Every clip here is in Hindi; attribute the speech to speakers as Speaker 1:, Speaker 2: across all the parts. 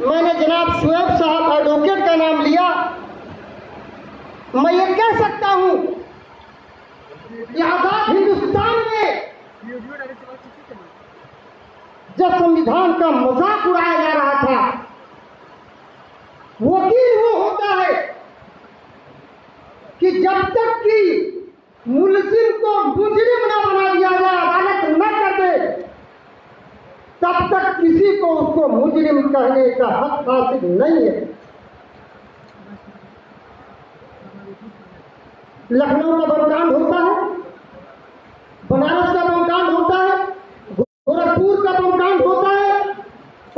Speaker 1: मैंने जनाब शुएब साहब एडवोकेट का नाम लिया। मैं ये कह सकता हूँ कि आज़ाद हिंदुस्तान में जब संविधान का मज़ाक उड़ाया जा रहा था, वकील वो होता है कि जब तक कि मुलजिम को मुजरिम न बना दिया जाए, अदालत न तब तक किसी को उसको मुजरिम कहने का हक हासिल नहीं है। लखनऊ का बमकांड होता है, बनारस का बमकांड होता है, गोरखपुर का बमकांड होता है,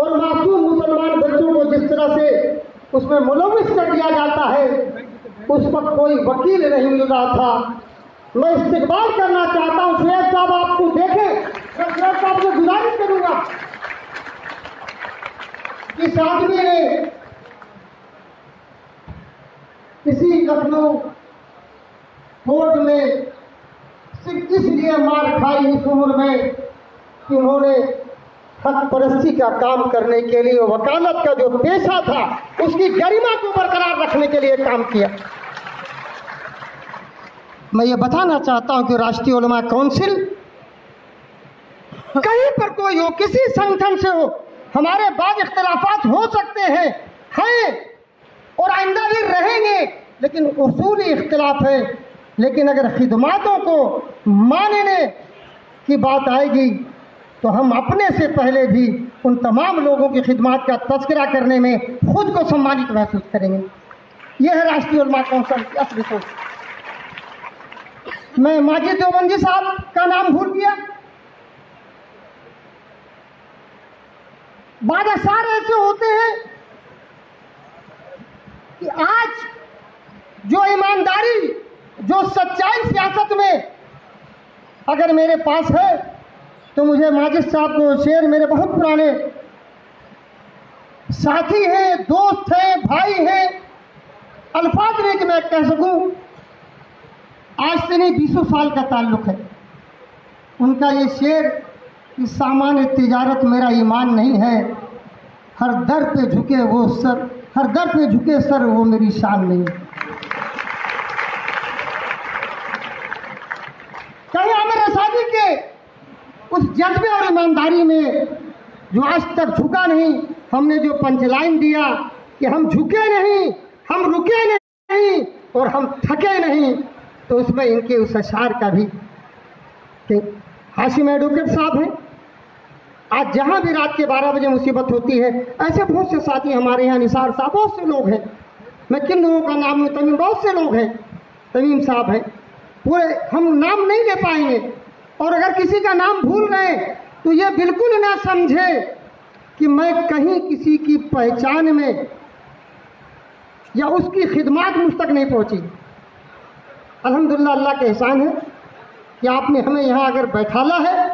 Speaker 1: और मासूम मुसलमान बच्चों को जिस तरह से उसमें मुलविस कर दिया जाता है, उस पर कोई वकील नहीं मिल रहा था। मैं इस्तेमाल करना चाहता हूँ सुरेश साहब, आपको देखें, मैं सुरेश साहब से गुजारिश करूँगा इस आदमी ने किसी लखनऊ कोर्ट में इसलिए मार खाई इस उम्र में कि उन्होंने हक परस्ती का काम करने के लिए, वकालत का जो पेशा था, उसकी गरिमा को बरकरार रखने के लिए काम किया। मैं ये बताना चाहता हूँ कि राष्ट्रीय उलमा काउंसिल कहीं पर कोई हो, किसी संगठन से हो, हमारे बाद इख्तलाफात हो सकते हैं हैं, और आइंदा भी रहेंगे, लेकिन उसूली इख्तलाफ है। लेकिन अगर खिदमातों को मानने की बात आएगी तो हम अपने से पहले भी उन तमाम लोगों की खिदमत का तस्करा करने में खुद को सम्मानित महसूस करेंगे। यह है राष्ट्रीय कौंसल की असली सोच। मैं माजिद देवबंदी साहब का नाम भूल गया। बाद सारे ऐसे होते हैं कि आज जो ईमानदारी, जो सच्चाई सियासत में अगर मेरे पास है तो मुझे माजिद साहब को शेर मेरे बहुत पुराने साथी हैं, दोस्त हैं, भाई हैं। अल्फाज में कि मैं कह सकूँ। आज से नहीं, बीसों साल का ताल्लुक है। उनका ये शेर कि सामान्य तिजारत मेरा ईमान नहीं है। हर दर पे झुके वो सर, हर दर पे झुके सर वो मेरी शान नहीं। है कहीं आमिर रसादी के उस जज्बे और ईमानदारी में जो आज तक झुका नहीं, हमने जो पंचलाइन दिया कि हम झुके नहीं, हम रुके नहीं और हम थके नहीं तो उसमें इनके उस अशार का भी कि हाशिम एडवोकेट साहब हैं। आज जहाँ भी रात के 12 बजे मुसीबत होती है, ऐसे बहुत से साथी हमारे यहाँ निसार साहब, बहुत से लोग हैं। मैं किन लोगों का नाम तमीम, बहुत से लोग हैं। तमीम साहब हैं। पूरे हम नाम नहीं ले पाएँगे। और अगर किसी का नाम भूल गए तो ये बिल्कुल ना समझे कि मैं कहीं किसी की पहचान में या उसकी खिदमत मुझ तक नहीं पहुँची। अल्हम्दुलिल्लाह, अल्लाह का एहसान है कि आपने हमें यहाँ अगर बैठाला है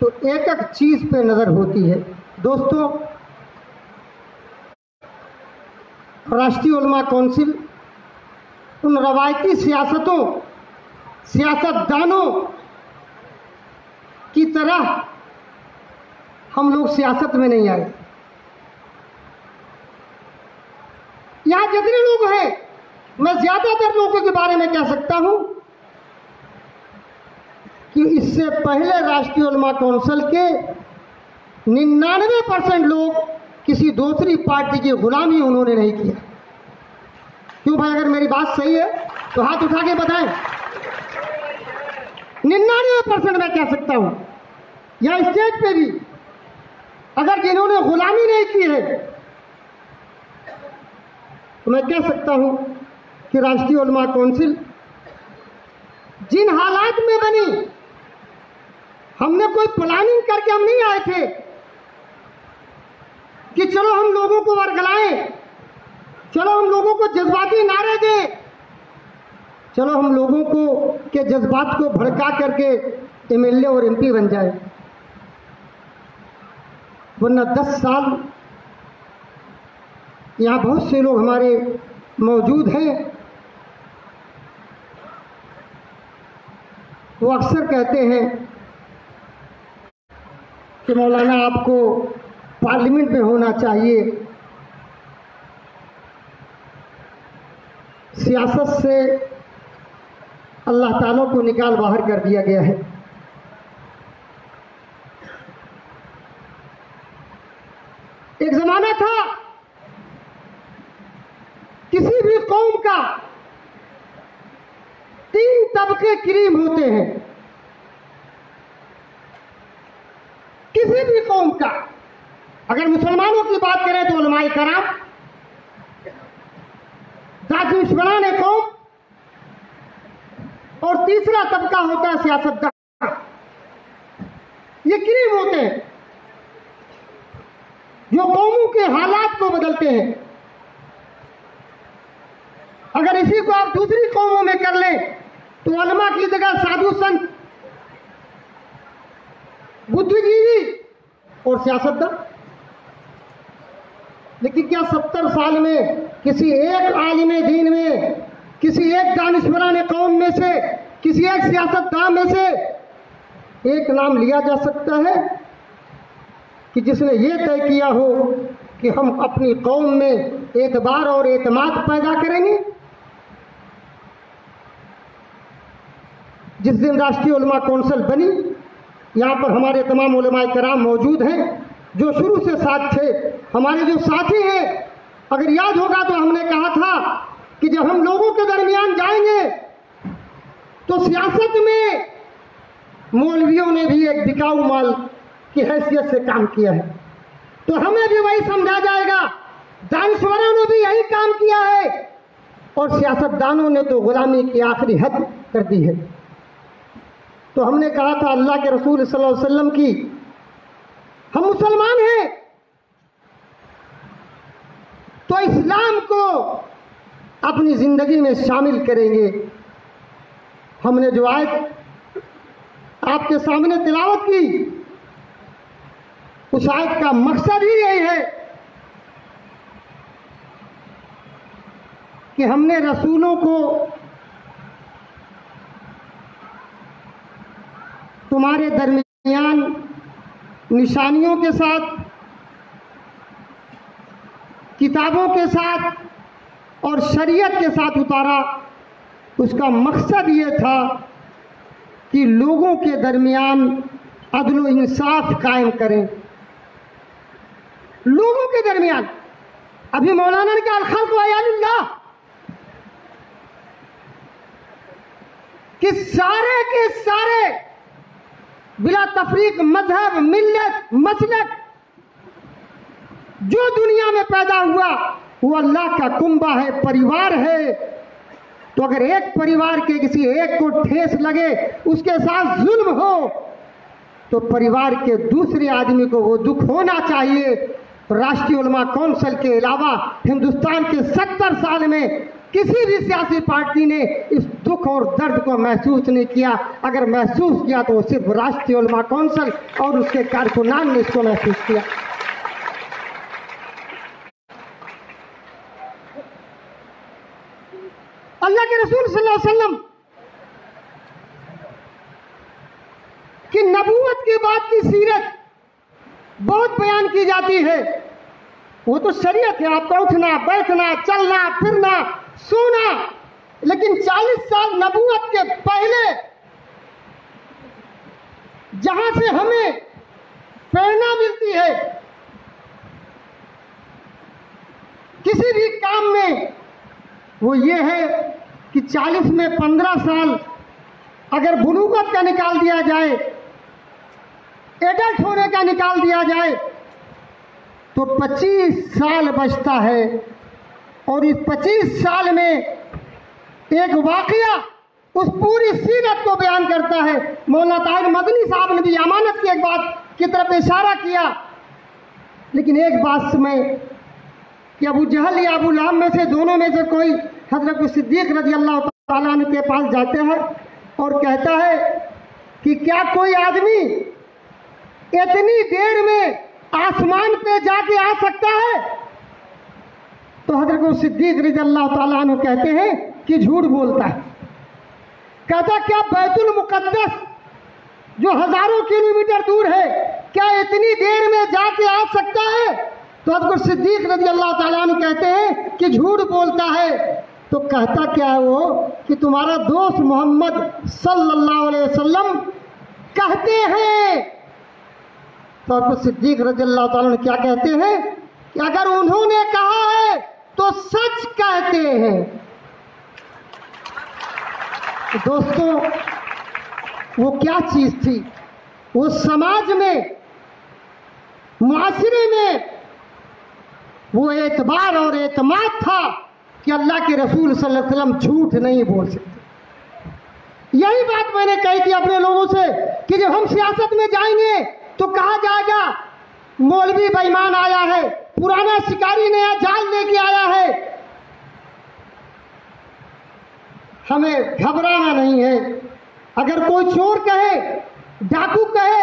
Speaker 1: तो एक एक चीज़ पे नज़र होती है। दोस्तों, राष्ट्रीय उलमा काउंसिल उन रवायती सियासतों, सियासतदानों की तरह हम लोग सियासत में नहीं आए। यहाँ जितने लोग हैं मैं ज़्यादातर लोगों के बारे में कह सकता हूँ कि इससे पहले राष्ट्रीय उलमा काउंसिल के निन्यानवे परसेंट लोग किसी दूसरी पार्टी की गुलामी उन्होंने नहीं किया। क्यों भाई, अगर मेरी बात सही है तो हाथ उठा के बताएँ। निन्यानवे परसेंट मैं कह सकता हूँ। या स्टेज पे भी, अगर जिन्होंने गुलामी नहीं की है तो मैं कह सकता हूँ कि राष्ट्रीय उलमा काउंसिल जिन हालात में बनी, हमने कोई प्लानिंग करके हम नहीं आए थे कि चलो हम लोगों को वर्गलाएँ, चलो हम लोगों को जज्बाती नारे दें, चलो हम लोगों को, के जज्बात को भड़का करके एमएलए और एमपी बन जाए। वरना दस साल, यहाँ बहुत से लोग हमारे मौजूद हैं। वो अक्सर कहते हैं कि मौलाना आपको पार्लियामेंट में होना चाहिए। सियासत से अल्लाह तालों को निकाल बाहर कर दिया गया है। एक जमाना था किसी भी कौम का तबके क्रीम होते हैं। किसी भी कौम का, अगर मुसलमानों की बात करें तो उलमाए कराम दाजुशमरान कौम, और तीसरा तबका होता है सियासतदान। ये क्रीम होते हैं। जो कौमों के हालात को बदलते हैं। अगर इसी को आप दूसरी कौमों में कर लें तो की जगह साधु संत, बुद्धिजीवी और सियासतदान। लेकिन क्या सत्तर साल में किसी एक आलिम दीन में, किसी एक दानिशवरान कौम में से, किसी एक सियासतदान में से एक नाम लिया जा सकता है? कि जिसने ये तय किया हो कि हम अपनी कौम में एतबार और एतमाद पैदा करेंगे? जिस दिन राष्ट्रीय उलमा कौंसिल बनी, यहाँ पर हमारे तमाम उलमा कराम मौजूद हैं, जो शुरू से साथ थे, हमारे जो साथी हैं, अगर याद होगा तो हमने कहा था कि जब हम लोगों के दरमियान जाएँगे तो सियासत में मौलवियों ने भी एक बिकाऊ माल की हैसियत से काम किया है। तो हमें भी वही समझा जाएगा। दानश्वरों ने भी यही काम किया है और सियासतदानों ने तो गुलामी की आखिरी हद कर दी है। तो हमने कहा था अल्लाह के रसूल सल्लल्लाहु अलैहि वसल्लम की, हम मुसलमान हैं। तो इस्लाम को अपनी ज़िंदगी में शामिल करेंगे। हमने जो आयत आपके सामने तिलावत की, उस आयत का मकसद ही यही है कि हमने रसूलों को तुम्हारे दरमियान निशानियों के साथ, किताबों के साथ और शरीयत के साथ उतारा। उसका मकसद ये था कि लोगों के दरमियान अदल इंसाफ कायम करें। लोगों के दरमियान, अभी मौलाना ने कहा अलखल को अयाल्लाह कि सारे के सारे बिला तफरीक मज़हब, मिल्लत मसलक जो दुनिया में पैदा हुआ, वो अल्लाह का कुंबा है, परिवार है। तो अगर एक परिवार के किसी एक को ठेस लगे, उसके साथ जुल्म हो तो परिवार के दूसरे आदमी को वो दुख होना चाहिए। राष्ट्रीय उलमा काउंसिल के अलावा हिंदुस्तान के सत्तर साल में किसी भी सियासी पार्टी ने इस दुख और दर्द को महसूस नहीं किया। अगर महसूस किया तो सिर्फ़ राष्ट्रीय उलमा कौंसिल और उसके कारकुनान ने इसको महसूस किया। अल्लाह के रसूल सल्लल्लाहु अलैहि वसल्लम की नबूवत के बाद की सीरत बहुत बयान की जाती है। वो तो शरीयत है आपका उठना, बैठना, चलना, फिरना सोना, लेकिन 40 साल नबूत के पहले, जहाँ से हमें प्रेरणा मिलती है, किसी भी काम में, वो ये है कि 40 में 15 साल अगर बुलूगत का निकाल दिया जाए एडल्ट होने का निकाल दिया जाए तो 25 साल बचता है। और इस 25 साल में एक वाकया उस पूरी सीरत को बयान करता है। मौलाना ताहिर मदनी साहब ने भी अमानत की एक बात की तरफ़ इशारा किया। लेकिन एक बात में कि अबू जहल या अबू लाम में से दोनों में से कोई हज़रत सिद्दीक रज़ी अल्लाह तआला के पास जाते हैं और कहता है कि क्या कोई आदमी इतनी देर में आसमान पे जाके आ सकता है? तो हज़रत सिद्दीक रज़ी अल्लाह तआला कहते हैं कि झूठ बोलता है। कहता क्या बैतुल मुकद्दस, जो हज़ारों किलोमीटर दूर है, क्या इतनी देर में जाके आ सकता है? तो हज़रत सिद्दीक रज़ी अल्लाह तआला कहते हैं कि झूठ बोलता है। तो कहता क्या है वो? कि तुम्हारा दोस्त मोहम्मद सल्लल्लाहु अलैहि वसल्लम कहते हैं। तो सिद्दीक रज़ी अल्लाह ताला क्या कहते हैं? कि अगर उन्होंने कहा है तो सच कहते हैं। तो दोस्तों, वो क्या चीज़ थी? वो समाज में मुआसरे में वो एतबार और एतमाद था कि अल्लाह के रसूल सल्लल्लाहु अलैहि वसल्लम झूठ नहीं बोल सकते। यही बात मैंने कही थी अपने लोगों से कि जब हम सियासत में जाएँगे तो कहा जाएगा, मौलवी बेईमान आया है पुराना शिकारी नया जाल लेके आया है। हमें घबराना नहीं है। अगर कोई चोर कहे, डाकू कहे,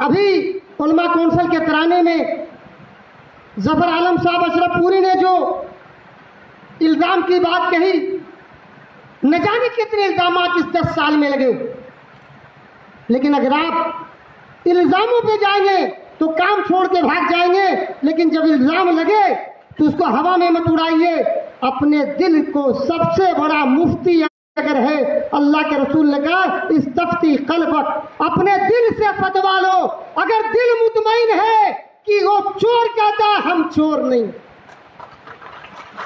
Speaker 1: अभी उलमा कौंसल के तराने में ज़फ़र आलम साहब अशरफपुरी ने जो इल्ज़ाम की बात कही, न जाने कितने इल्ज़ाम इस दस साल में लगे। लेकिन अगर आप इल्ज़ामों पे जाएँगे तो काम छोड़ के भाग जाएँगे, लेकिन जब इल्ज़ाम लगे तो उसको हवा में मत उड़ाइए। अपने दिल को सबसे बड़ा मुफ्ती अगर है, अल्लाह के रसूल ने कहा, इस तफ्ती कलबक अपने दिल से फतवा लो। अगर दिल मुतमईन है कि वो चोर कहता है, हम चोर नहीं।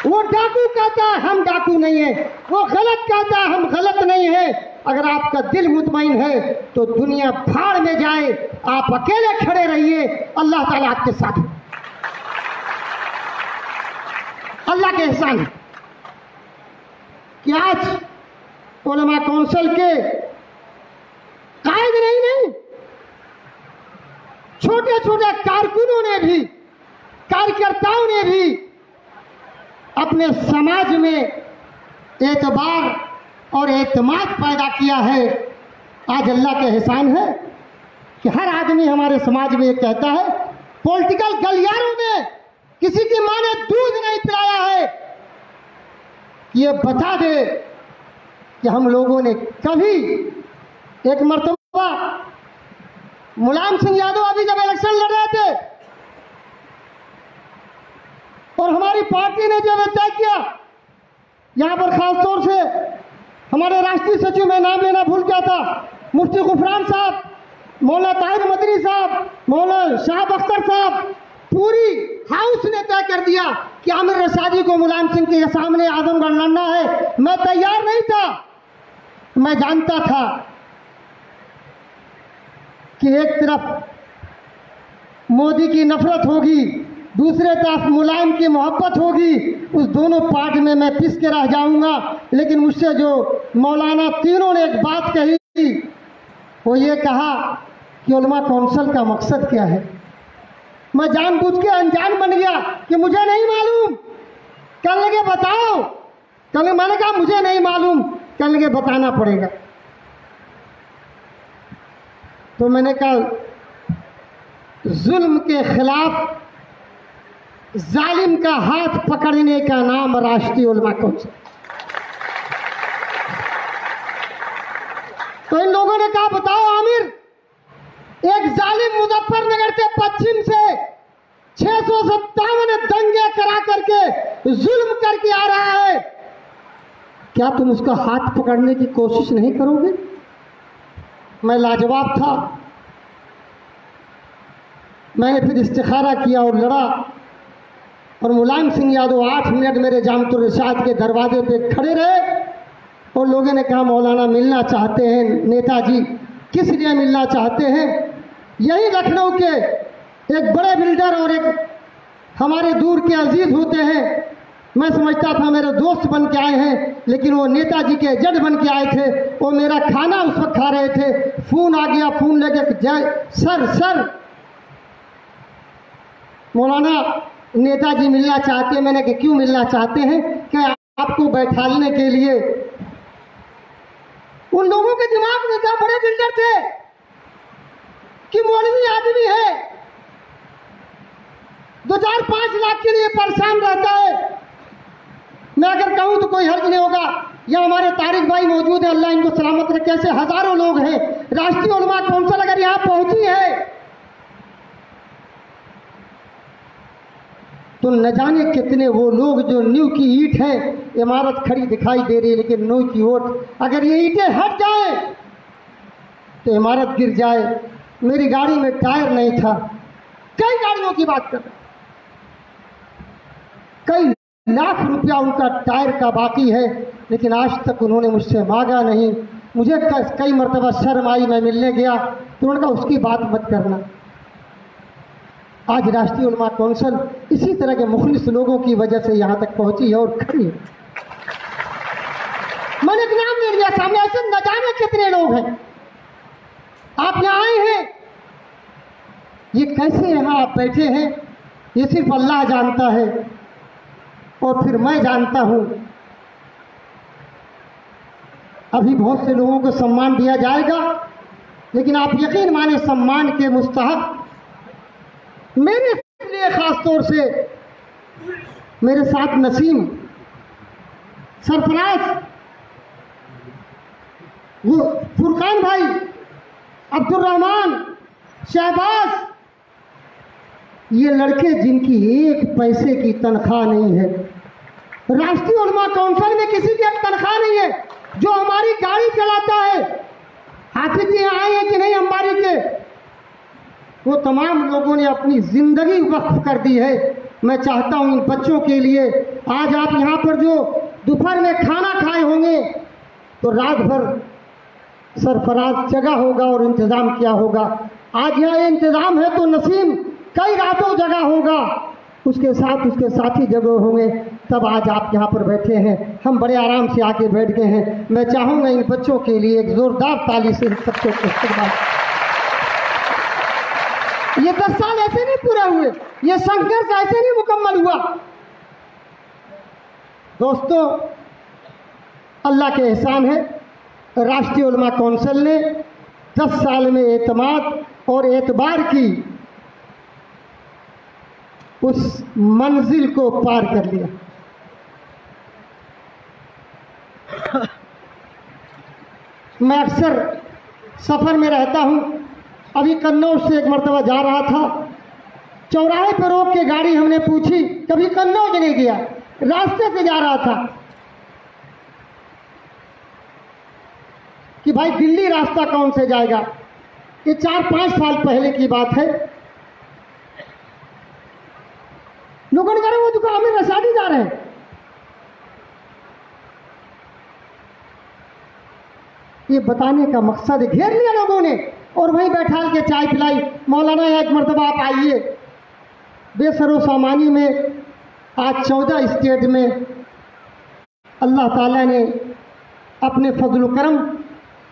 Speaker 1: वो डाकू कहता है, हम डाकू नहीं है। वो गलत कहता है, हम गलत नहीं है। अगर आपका दिल मुतमईन है तो दुनिया फाड़ में जाए, आप अकेले खड़े रहिए, अल्लाह ताला आपके साथ अल्लाह के एहसान कि आज उलमा कौंसिल के कायद नहीं नहीं। छोटे छोटे कारकुनों ने भी, कार्यकर्ताओं ने भी अपने समाज में एतबार और एतमाद पैदा किया है। आज अल्लाह के एहसान है कि हर आदमी हमारे समाज में ये कहता है पॉलिटिकल गलियारों में किसी की माँ ने दूध नहीं पिलाया है। कि ये बता दे कि हम लोगों ने कभी एक मरतबा मुलायम सिंह यादव अभी जब इलेक्शन लड़ रहे थे और हमारी पार्टी ने जब तय किया, यहाँ पर खासतौर से हमारे राष्ट्रीय सचिव में नाम लेना भूल गया था। मुफ्ती गुफरान साहब, मौला ताहिर मदनी साहब, मौला शाह अख्तर साहब, पूरी हाउस ने तय कर दिया कि आमिर रसादी को मुलायम सिंह के सामने आजमगढ़ लड़ना है। मैं तैयार नहीं था। मैं जानता था कि एक तरफ़ मोदी की नफरत होगी दूसरे तरफ़ मुलायम की मोहब्बत होगी, उस दोनों पार्ट में मैं पिस के रह जाऊँगा। लेकिन मुझसे जो मौलाना तीनों ने एक बात कही, वो ये कहा कि उलमा कौंसल का मकसद क्या है? मैं जानबूझ के अनजान बन गया कि मुझे नहीं मालूम। कल लगे बताओ। कल मैंने कहा, मुझे नहीं मालूम। कल लगे बताना पड़ेगा। तो मैंने कहा, जुल्म के खिलाफ जालिम का हाथ पकड़ने का नाम राष्ट्रीय उलमा कौंसिल तो इन लोगों ने कहा, बताओ आमिर, एक जालिम मुजफ्फरनगर के पश्चिम से छह सौ सत्तावन दंगे करा करके जुल्म करके आ रहा है। क्या तुम उसका हाथ पकड़ने की कोशिश नहीं करोगे? मैं लाजवाब था। मैंने फिर इस्तिखारा किया और लड़ा। और मुलायम सिंह यादव आठ मिनट मेरे जामतुर रिशाद के दरवाजे पे खड़े रहे और लोगों ने कहा, मौलाना, मिलना चाहते हैं, नेताजी, किस लिए मिलना चाहते हैं? यही लखनऊ के एक बड़े बिल्डर और एक हमारे दूर के अज़ीज़ होते हैं। मैं समझता था मेरे दोस्त बन के आए हैं, लेकिन वो नेताजी के एजेंट बन के आए थे। वो मेरा खाना उस वक्त खा रहे थे। फ़ोन आ गया, फ़ोन लेके जय, सर सर। मौलाना नेताजी मिलना चाहते हैं। मैंने कहा, क्यों मिलना चाहते हैं? कि आपको बैठालने के लिए? उन लोगों के दिमाग में था, बड़े बिल्डर थे, कि मौलवी आदमी है। दो चार पाँच लाख के लिए परेशान रहता है। मैं अगर कहूँ तो कोई हर्ज नहीं होगा। यहाँ हमारे तारिक भाई मौजूद है, अल्लाह इनको सलामत रखे। ऐसे हज़ारों लोग हैं। राष्ट्रीय उलमा कौंसिल अगर यहाँ पहुँची है तो न जाने कितने वो लोग जो न्यू की ईट है, इमारत खड़ी दिखाई दे रही है, लेकिन न्यू की ओट अगर ये ईंटें हट जाए तो इमारत गिर जाए। मेरी गाड़ी में टायर नहीं था। कई गाड़ियों की बात कर कई लाख रुपया उनका टायर का बाकी है, लेकिन आज तक उन्होंने मुझसे मांगा नहीं। मुझे कई मरतबा शर्म आई, मैं मिलने गया। तो उन्होंने कहा उसकी बात मत करना। आज राष्ट्रीय उलमा कौंसल इसी तरह के मुखलिस लोगों की वजह से यहाँ तक पहुँची है और खड़ी है। मैंने एक नाम ले लिया, सामने ऐसे न जाने कितने लोग हैं। आप यहाँ आए हैं। ये कैसे यहाँ आप बैठे हैं? ये सिर्फ़ अल्लाह जानता है और फिर मैं जानता हूँ। अभी बहुत से लोगों को सम्मान दिया जाएगा, लेकिन आप यकीन माने सम्मान के मुस्तहक मेरे लिए खास तौर से मेरे साथ नसीम, सरफराज, वो फुरकान भाई अब्दुलरहमान शहबाज, ये लड़के जिनकी एक पैसे की तनख्वाह नहीं है। राष्ट्रीय उलमा काउंसिल में किसी की एक तनख्वाह नहीं है, जो हमारी गाड़ी चलाता है। हाफिज जी आए हैं कि नहीं अंबारी के? वो तमाम लोगों ने अपनी ज़िंदगी वक्फ कर दी है। मैं चाहता हूँ इन बच्चों के लिए आज आप यहाँ पर जो दोपहर में खाना खाए होंगे तो रात भर सरफराज जगह होगा और इंतज़ाम किया होगा। आज यहाँ इंतज़ाम है तो नसीम कई रातों जगह होगा। उसके साथ उसके साथी जगह होंगे, तब आज आप यहाँ पर बैठे हैं। हम बड़े आराम से आके बैठ गए हैं। मैं चाहूँगा इन बच्चों के लिए एक ज़ोरदार ताली से बच्चों को इस्तेमाल ये दस साल ऐसे नहीं पूरे हुए। ये संघर्ष ऐसे नहीं मुकम्मल हुआ। दोस्तों, अल्लाह के एहसान है। राष्ट्रीय उलमा कौंसिल ने दस साल में एतमाद और एतबार की उस मंजिल को पार कर लिया। मैं अक्सर सफ़र में रहता हूँ। अभी कन्नौज से एक मरतबा जा रहा था। चौराहे पर रोक के गाड़ी हमने पूछी, कभी कन्नौज नहीं गया, रास्ते से जा रहा था। कि भाई दिल्ली रास्ता कौन से जाएगा? ये चार पाँच साल पहले की बात है। लोगों ने कहा वो दुकान में रसादी जा रहे हैं। ये बताने का मकसद घेर लिया लोगों ने। और वहीं बैठा के चाय पिलाई। मौलाना, एक मरतबा आप आइए। बेसरो सामानी में, आज चौदह स्टेट में अल्लाह ताला ने अपने फजल करम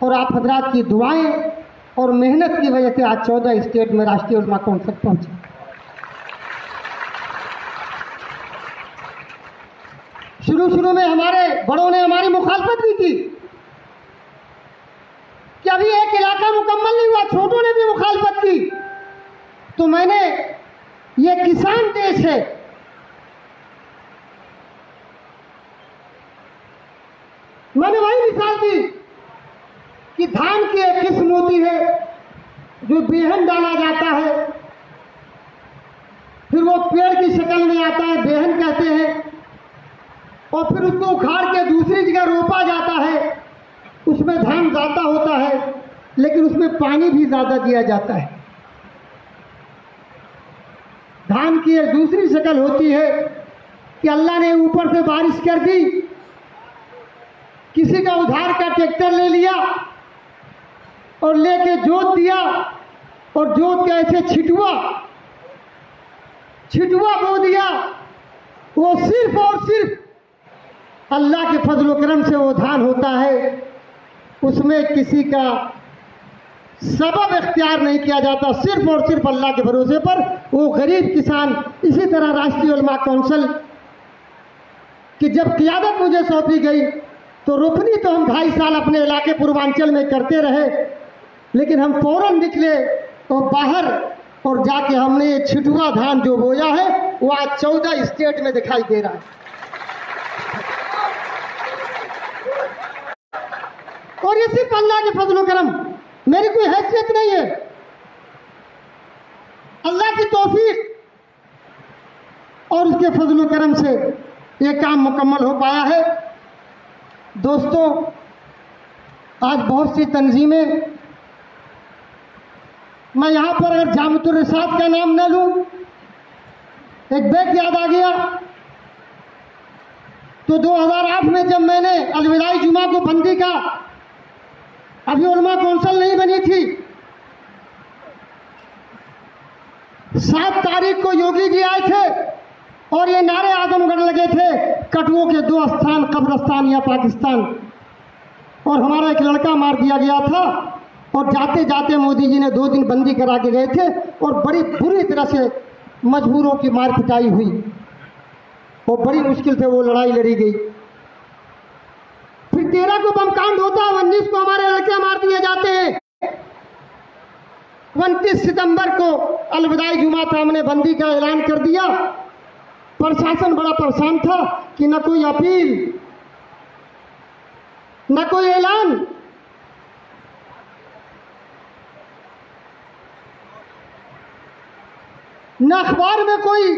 Speaker 1: और आप हजरात की दुआएँ और मेहनत की वजह से आज चौदह स्टेट में राष्ट्रीय उलमा कौंसिल पहुँचे। शुरू शुरू में हमारे बड़ों ने हमारी मुखालफत भी की। कि अभी एक इलाका मुकम्मल नहीं हुआ, छोटों ने भी मुखालफत की तो मैंने ये किसान देश है। मैंने वही मिसाल दी कि धान की एक किस्म होती है जो बेहन डाला जाता है, फिर वो पेड़ की शक्ल में आता है, बेहन कहते हैं, और फिर उसको उखाड़ के दूसरी जगह रोपा जाता है। उसमें धान ज़्यादा होता है, लेकिन उसमें पानी भी ज़्यादा दिया जाता है। धान की एक दूसरी शक्ल होती है कि अल्लाह ने ऊपर से बारिश कर दी, किसी का उधार का ट्रैक्टर ले लिया और लेके जोत दिया और जोत के ऐसे छिटुआ छिटुआ बो दिया, वो सिर्फ़ और सिर्फ़ अल्लाह के फजल करम से वो धान होता है। उसमें किसी का सबब इख्तियार नहीं किया जाता, सिर्फ़ और सिर्फ़ अल्लाह के भरोसे पर। वो गरीब किसान इसी तरह राष्ट्रीय काउंसिल कि जब क्यादत मुझे सौंपी गई तो रोपनी तो हम ढाई साल अपने इलाके पूर्वांचल में करते रहे, लेकिन हम फ़ौरन निकले और बाहर और जाके हमने ये छिटुआ धान जो बोया है, वो आज चौदह स्टेट में दिखाई दे रहा है। और ये सिर्फ़ अल्लाह के फजलो करम। मेरी कोई हैसियत नहीं है। अल्लाह की तौफीक और उसके फजल करम से ये काम मुकम्मल हो पाया है। दोस्तों, आज बहुत सी तंजीमें। मैं यहाँ पर अगर जामतुर रिसात का नाम न लूँ, एक बैग याद आ गया। तो 2008 में जब मैंने अलविदाई जुमा को बंदी का अभी उलमा कौंसल नहीं बनी थी। सात तारीख को योगी जी आए थे और ये नारे आजमगढ़ लगे थे, कटुओं के दो स्थान, कब्रस्तान या पाकिस्तान। और हमारा एक लड़का मार दिया गया था और जाते जाते मोदी जी ने दो दिन बंदी करा के गए थे और बड़ी बुरी तरह से मजबूरों की मार पिटाई हुई। और बड़ी मुश्किल से वो लड़ाई लड़ी गई। तेरह को बम कांड होता है, उन्नीस को हमारे लड़के मार दिए जाते हैं। उनतीस सितंबर को अलविदाई जुमा था हमने बंदी का ऐलान कर दिया। प्रशासन बड़ा परेशान था कि न कोई अपील, न कोई ऐलान। न अखबार में कोई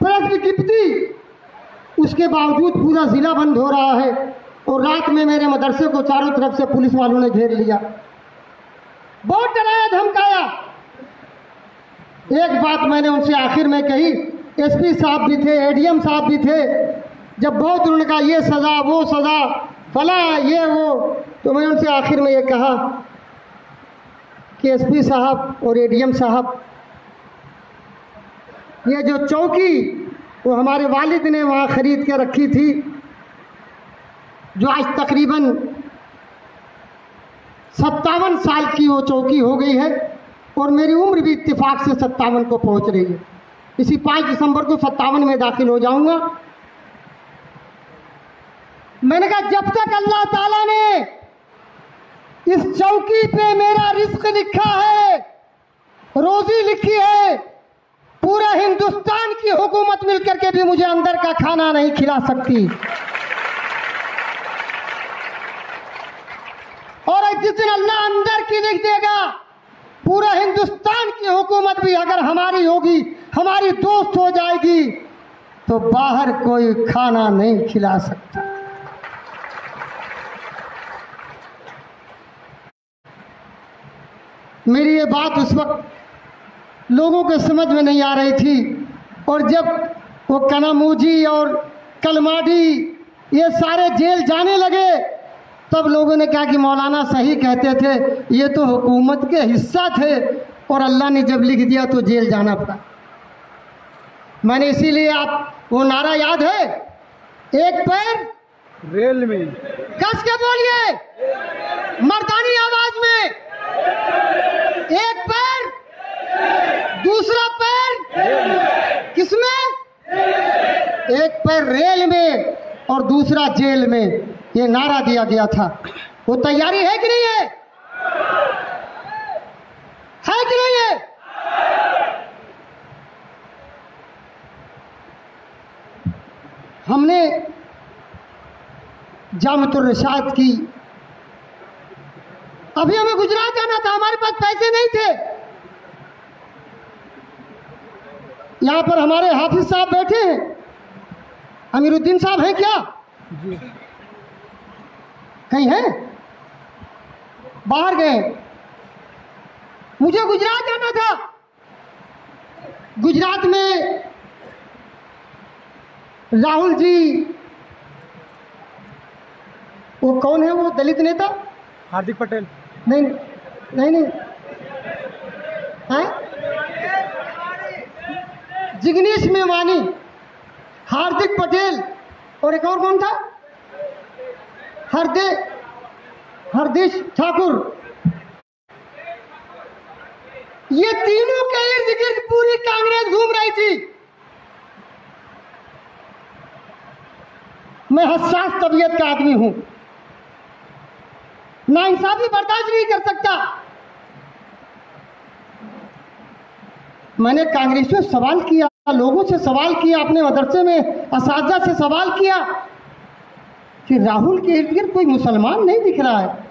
Speaker 1: प्रेस विज्ञप्ति उसके बावजूद पूरा जिला बंद हो रहा है और रात में मेरे मदरसे को चारों तरफ़ से पुलिस वालों ने घेर लिया। बहुत डराया, धमकाया। एक बात मैंने उनसे आखिर में कही, एसपी साहब भी थे, एडीएम साहब भी थे। जब बहुत उन्होंने कहा, ये सज़ा, वो सज़ा, फला, ये, वो तो मैंने उनसे आखिर में ये कहा कि एसपी साहब और एडीएम साहब, ये जो चौकी वो हमारे वालिद ने वहाँ ख़रीद के रखी थी, जो आज तकरीबन सत्तावन साल की वो चौकी हो गई है और मेरी उम्र भी इत्तेफाक से सत्तावन को पहुँच रही है। इसी पाँच दिसंबर को सत्तावन में दाखिल हो जाऊँगा। मैंने कहा, जब तक अल्लाह ताला ने इस चौकी पे मेरा रिस्क लिखा है, रोजी लिखी है पूरा हिंदुस्तान की हुकूमत मिलकर के भी मुझे अंदर का खाना नहीं खिला सकती। और जिस दिन अल्लाह अंदर की लिख देगा, पूरा हिंदुस्तान की हुकूमत भी अगर हमारी होगी, हमारी दोस्त हो जाएगी तो बाहर कोई खाना नहीं खिला सकता। मेरी ये बात उस वक्त लोगों के समझ में नहीं आ रही थी। और जब वो कनामूजी और कलमाडी ये सारे जेल जाने लगे तब लोगों ने कहा कि मौलाना सही कहते थे ये तो हुकूमत के हिस्सा थे और अल्लाह ने जब लिख दिया तो जेल जाना पड़ा। मैंने इसीलिए आप वो नारा याद है? एक पैर।
Speaker 2: रेल में।
Speaker 1: कस के बोलिए। मर्दानी आवाज़ में। एक पैर। दूसरा पैर किसमें? एक पैर रेल में और दूसरा जेल में। ये नारा दिया गया था। वो तैयारी है कि नहीं है? है कि नहीं है? हमने जामतुर रिशाद की। अभी हमें गुजरात जाना था। हमारे पास पैसे नहीं थे। यहाँ पर हमारे हाफिज साहब बैठे हैं। अमीरुद्दीन साहब हैं क्या? कहीं हैं? बाहर गए मुझे गुजरात जाना था। गुजरात में राहुल जी वो कौन है वो दलित नेता?
Speaker 2: हार्दिक पटेल।
Speaker 1: नहीं नहीं नहीं। हैं? जिग्नेश मेवानी, हार्दिक पटेल, और एक और कौन था? हरदे, हरदेश ठाकुर। ये तीनों के इर्द गिर्द पूरी कांग्रेस घूम रही थी। मैं हसास तबीयत का आदमी हूँ। ना इंसाफी बर्दाश्त नहीं कर सकता। मैंने कांग्रेस से सवाल किया। लोगों से सवाल किया, अपने मदरसे में असाजा से सवाल किया कि राहुल के इर्द गिर्द कोई मुसलमान नहीं दिख रहा है।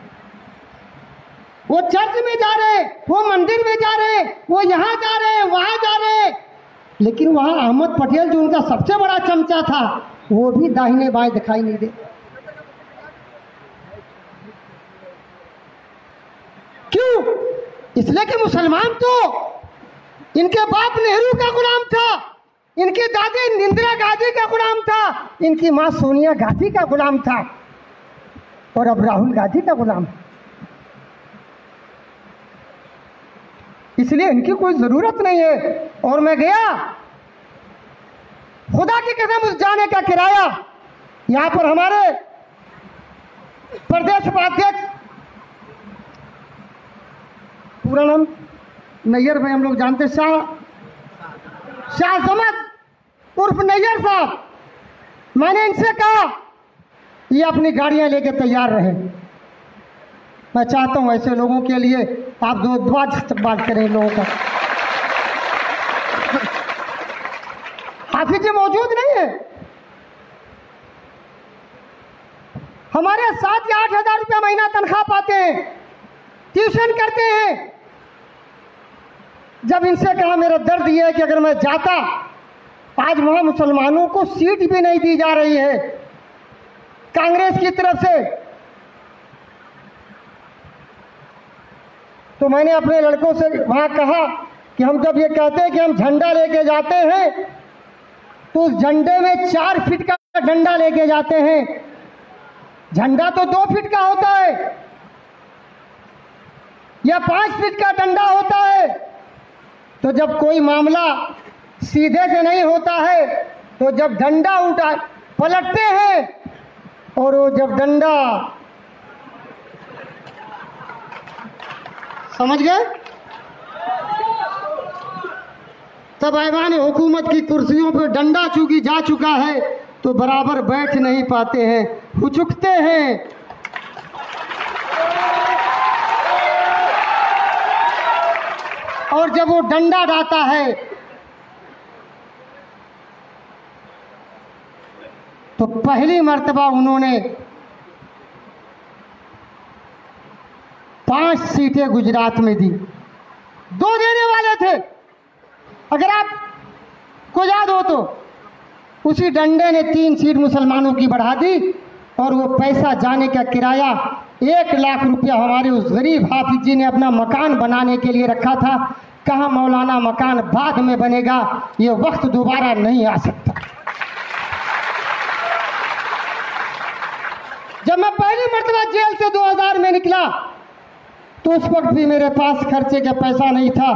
Speaker 1: वो चर्च में जा रहे, वो मंदिर में जा रहे, वो यहाँ जा रहे, वहाँ जा रहे। लेकिन वहाँ अहमद पटेल जो उनका सबसे बड़ा चमचा था, वो भी दाहिने बाएँ दिखाई नहीं दे क्यों? इसलिए कि मुसलमान तो इनके बाप नेहरू का गुलाम था। इनके दादी इंदिरा गांधी का गुलाम था। इनकी माँ सोनिया गांधी का गुलाम था। और अब राहुल गांधी का गुलाम। इसलिए इनकी कोई ज़रूरत नहीं है। और मैं गया। खुदा की कसम उस जाने का किराया यहाँ पर हमारे प्रदेश उपाध्यक्ष पूरा नाम? नैयर भाई हम लोग जानते शाह। शाह समद उर्फ़ नैयर साहब। मैंने इनसे कहा, ये अपनी गाड़ियाँ लेके तैयार रहे। मैं चाहता हूँ ऐसे लोगों के लिए आप दो बात इस्तेमाल करें लोगों का। हाफिज जी मौजूद नहीं है। हमारे सात या आठ हज़ार रुपया महीना तनख्वाह पाते हैं, ट्यूशन करते हैं जब इनसे कहा, मेरा दर्द यह है कि अगर मैं जाता, आज वहाँ मुसलमानों को सीट भी नहीं दी जा रही है। कांग्रेस की तरफ़ से। तो मैंने अपने लड़कों से वहाँ कहा कि हम जब ये कहते हैं कि हम झंडा लेके जाते हैं तो उस झंडे में चार फीट का डंडा लेके जाते हैं। झंडा तो दो फीट का होता है, या पाँच फीट का डंडा होता है। तो जब कोई मामला सीधे से नहीं होता है तो जब डंडा उठा, पलटते हैं, और वो जब डंडा समझ गए? तब ऐवान हुकूमत की कुर्सियों पर डंडा चूकी जा चुका है तो बराबर बैठ नहीं पाते हैं, हुचुकते हैं। और जब वो डंडा डालता है तो पहली मर्तबा उन्होंने पाँच सीटें गुजरात में दी। दो देने वाले थे। अगर आप को याद हो तो उसी डंडे ने तीन सीट मुसलमानों की बढ़ा दी। और वो पैसा जाने का किराया एक लाख रुपया हमारे उस गरीब हाफिज जी ने अपना मकान बनाने के लिए रखा था। कहा, मौलाना मकान बाद में बनेगा, ये वक्त दोबारा नहीं आ सकता। जब मैं पहली मरतबा जेल से 2000 में निकला तो उस वक्त भी मेरे पास खर्चे का पैसा नहीं था।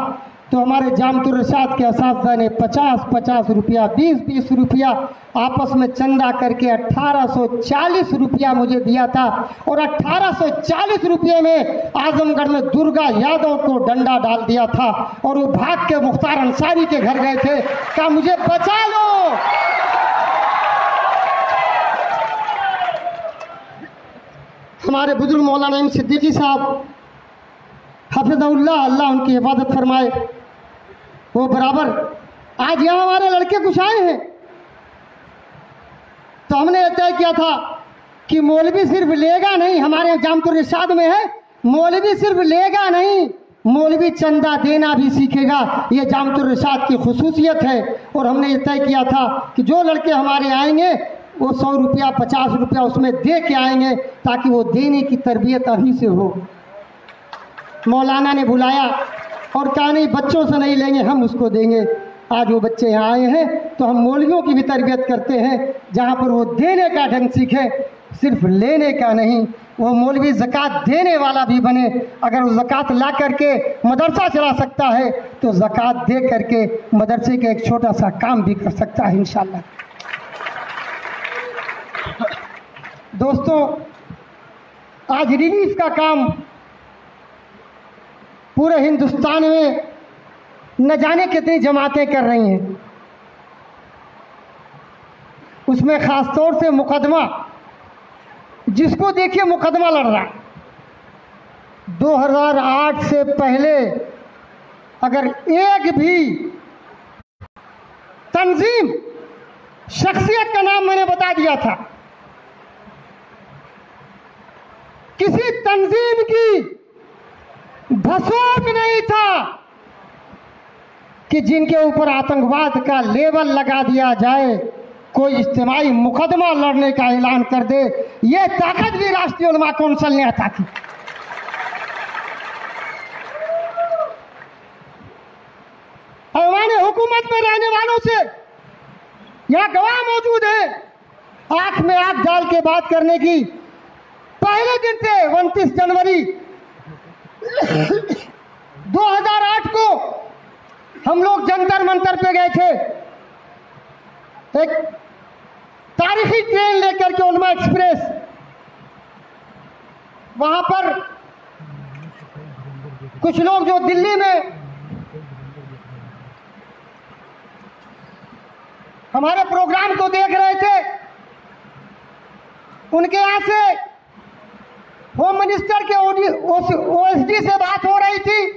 Speaker 1: तो हमारे जामतुर रशाद के इस ने पचास पचास रुपया, बीस बीस रुपया आपस में चंदा करके 1840 रुपया मुझे दिया था और 1840 रुपये में आजमगढ़ में दुर्गा यादव को डंडा डाल दिया था और वो भाग के मुख्तार अंसारी के घर गए थे। कहा मुझे बचा लो? हमारे बुज़ुर्ग मौलाना सिद्दीकी साहब हफिज़ुल्लाह अल्लाह उनकी हिफाजत फरमाए। वो बराबर। आज यहाँ हमारे लड़के कुछ आए हैं। तो हमने ये तय किया था कि मौलवी सिर्फ़ लेगा नहीं, हमारे यहाँ जामतुर इरशाद में है, मौलवी सिर्फ़ लेगा नहीं, मौलवी चंदा देना भी सीखेगा। ये जामतुर इरशाद की खसूसियत है। और हमने ये तय किया था कि जो लड़के हमारे आएँगे, वो सौ रुपया, पचास रुपया उसमें दे के आएँगे, ताकि वो देने की तरबियत अभी से हो। मौलाना ने बुलाया और कहा नहीं, बच्चों से नहीं लेंगे, हम उसको देंगे। आज वो बच्चे यहाँ आए हैं तो हम मौलवियों की भी तरबियत करते हैं, जहाँ पर वो देने का ढंग सीखे, सिर्फ़ लेने का नहीं, वो मौलवी ज़कात देने वाला भी बने। अगर वो ज़कात ला करके मदरसा चला सकता है तो ज़कात दे करके मदरसे का एक छोटा सा काम भी कर सकता है, इंशाल्लाह। दोस्तों, आज रिलीफ का काम पूरे हिंदुस्तान में न जाने कितनी जमातें कर रही हैं। उसमें ख़ास तौर से मुकदमा, जिसको देखिए मुकदमा लड़ रहा है। 2008 से पहले अगर एक भी तंजीम, शख्सियत का नाम मैंने बता दिया था, किसी तंजीम की भसूट नहीं था कि जिनके ऊपर आतंकवाद का लेबल लगा दिया जाए, कोई इज्तमाही मुकदमा लड़ने का ऐलान कर दे। ये ताकत भी राष्ट्रीय उलमा कौंसिल ने अता की। हुकूमत में रहने वालों से यहाँ गवाह मौजूद है। आँख में आँख डाल के बात करने की। पहले दिन से उनतीस जनवरी 2008 को हम लोग जंतर मंतर पे गए थे। एक तारीखी ट्रेन लेकर के उलमा एक्सप्रेस। वहाँ पर कुछ लोग जो दिल्ली में हमारे प्रोग्राम को देख रहे थे, उनके यहाँ से होम मिनिस्टर के ओएसडी से बात हो रही थी।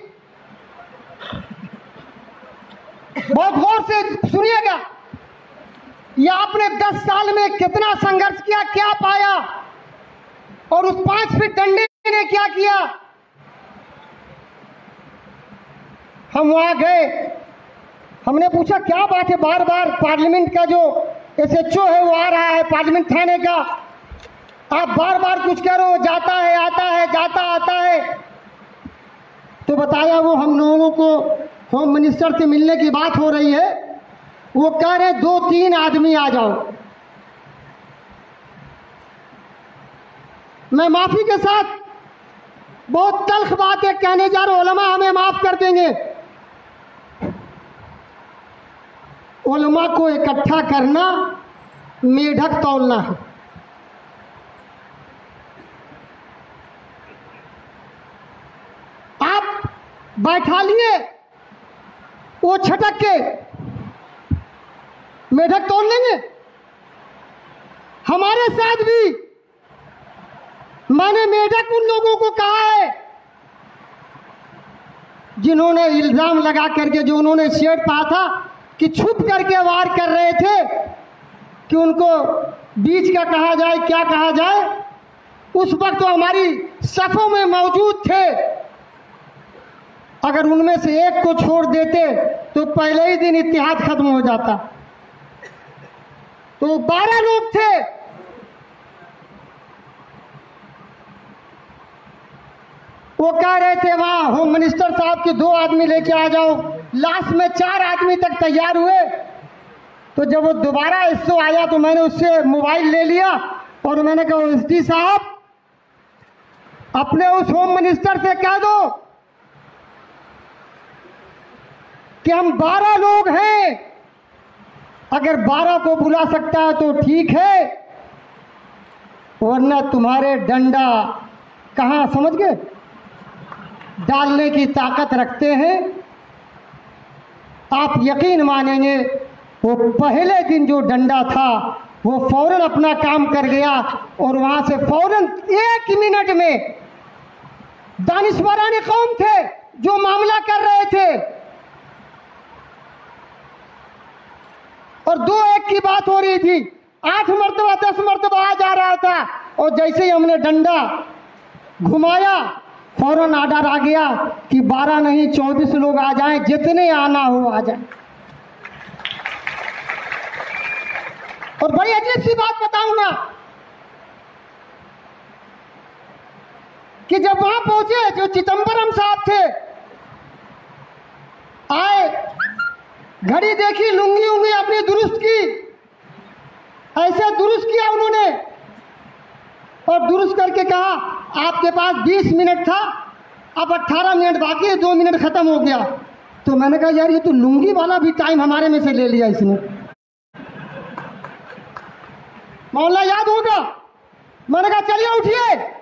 Speaker 1: बहुत गौर से सुनिएगा। ये आपने 10 साल में कितना संघर्ष किया, क्या पाया? और उस पाँच फीट डंडे ने क्या किया? हम वहाँ गए। हमने पूछा, क्या बात है? बार बार पार्लियामेंट का जो एस एच है, वो आ रहा है पार्लियामेंट थाने का। आप बार बार कुछ कह रहे हो, जाता है, आता है, जाता, आता है। तो बताया वो हम लोगों को होम मिनिस्टर से मिलने की बात हो रही है। वो कह रहे दो तीन आदमी आ जाओ। मैं माफ़ी के साथ बहुत तल्ख बातें कहने जा रहा हूँ हमें माफ़ कर देंगे। उलमा को इकट्ठा करना, मेढक तोलना है आप बैठा लिए। वो छटक के मेढक तोड़ लेंगे। हमारे साथ भी मैंने मेढक उन लोगों को कहा है, जिन्होंने इल्ज़ाम लगा करके, जो उन्होंने शेड पा था, कि छुप करके वार कर रहे थे, कि उनको बीच का कहा जाए, क्या कहा जाए, उस वक्त तो हमारी सफों में मौजूद थे। अगर उनमें से एक को छोड़ देते तो पहले ही दिन इतिहाद खत्म हो जाता। तो बारह लोग थे। वो कह रहे थे, वहाँ होम मिनिस्टर साहब के दो आदमी लेके आ जाओ। लास्ट में चार आदमी तक तैयार हुए। तो जब वो दोबारा इससे आया तो मैंने उससे मोबाइल ले लिया और मैंने कहा एस साहब, अपने उस होम मिनिस्टर से कह दो कि हम बारह लोग हैं। अगर बारह को बुला सकता है तो ठीक है। वरना तुम्हारे डंडा कहाँ, समझ गए? डालने की ताकत रखते हैं। आप यकीन मानेंगे, वो पहले दिन जो डंडा था, वो फ़ौरन अपना काम कर गया और वहाँ से फ़ौरन एक मिनट में दानिशवरानी कौम थे जो मामला कर रहे थे। और दो एक की बात हो रही थी। आठ मरतबा, दस मरतबा आ जा रहा था। और जैसे ही हमने डंडा घुमाया, फ़ौरन आर्डर आ गया कि बारह नहीं, चौबीस लोग आ जाएँ, जितने आना हो आ जाए। और बड़ी अजीब सी बात बताऊँगा कि जब वहाँ पहुँचे, जो चिदम्बरम साहब थे, आए घड़ी देखी, लुंगी उंगी अपनी दुरुस्त की। ऐसे दुरुस्त किया उन्होंने। और दुरुस्त करके कहा, आपके पास 20 मिनट था, अब 18 मिनट बाकी है, दो मिनट खत्म हो गया। तो मैंने कहा, यार ये तो लुंगी वाला भी टाइम हमारे में से ले लिया इसने। मौला, याद होगा? मैंने कहा, चलिए उठिए।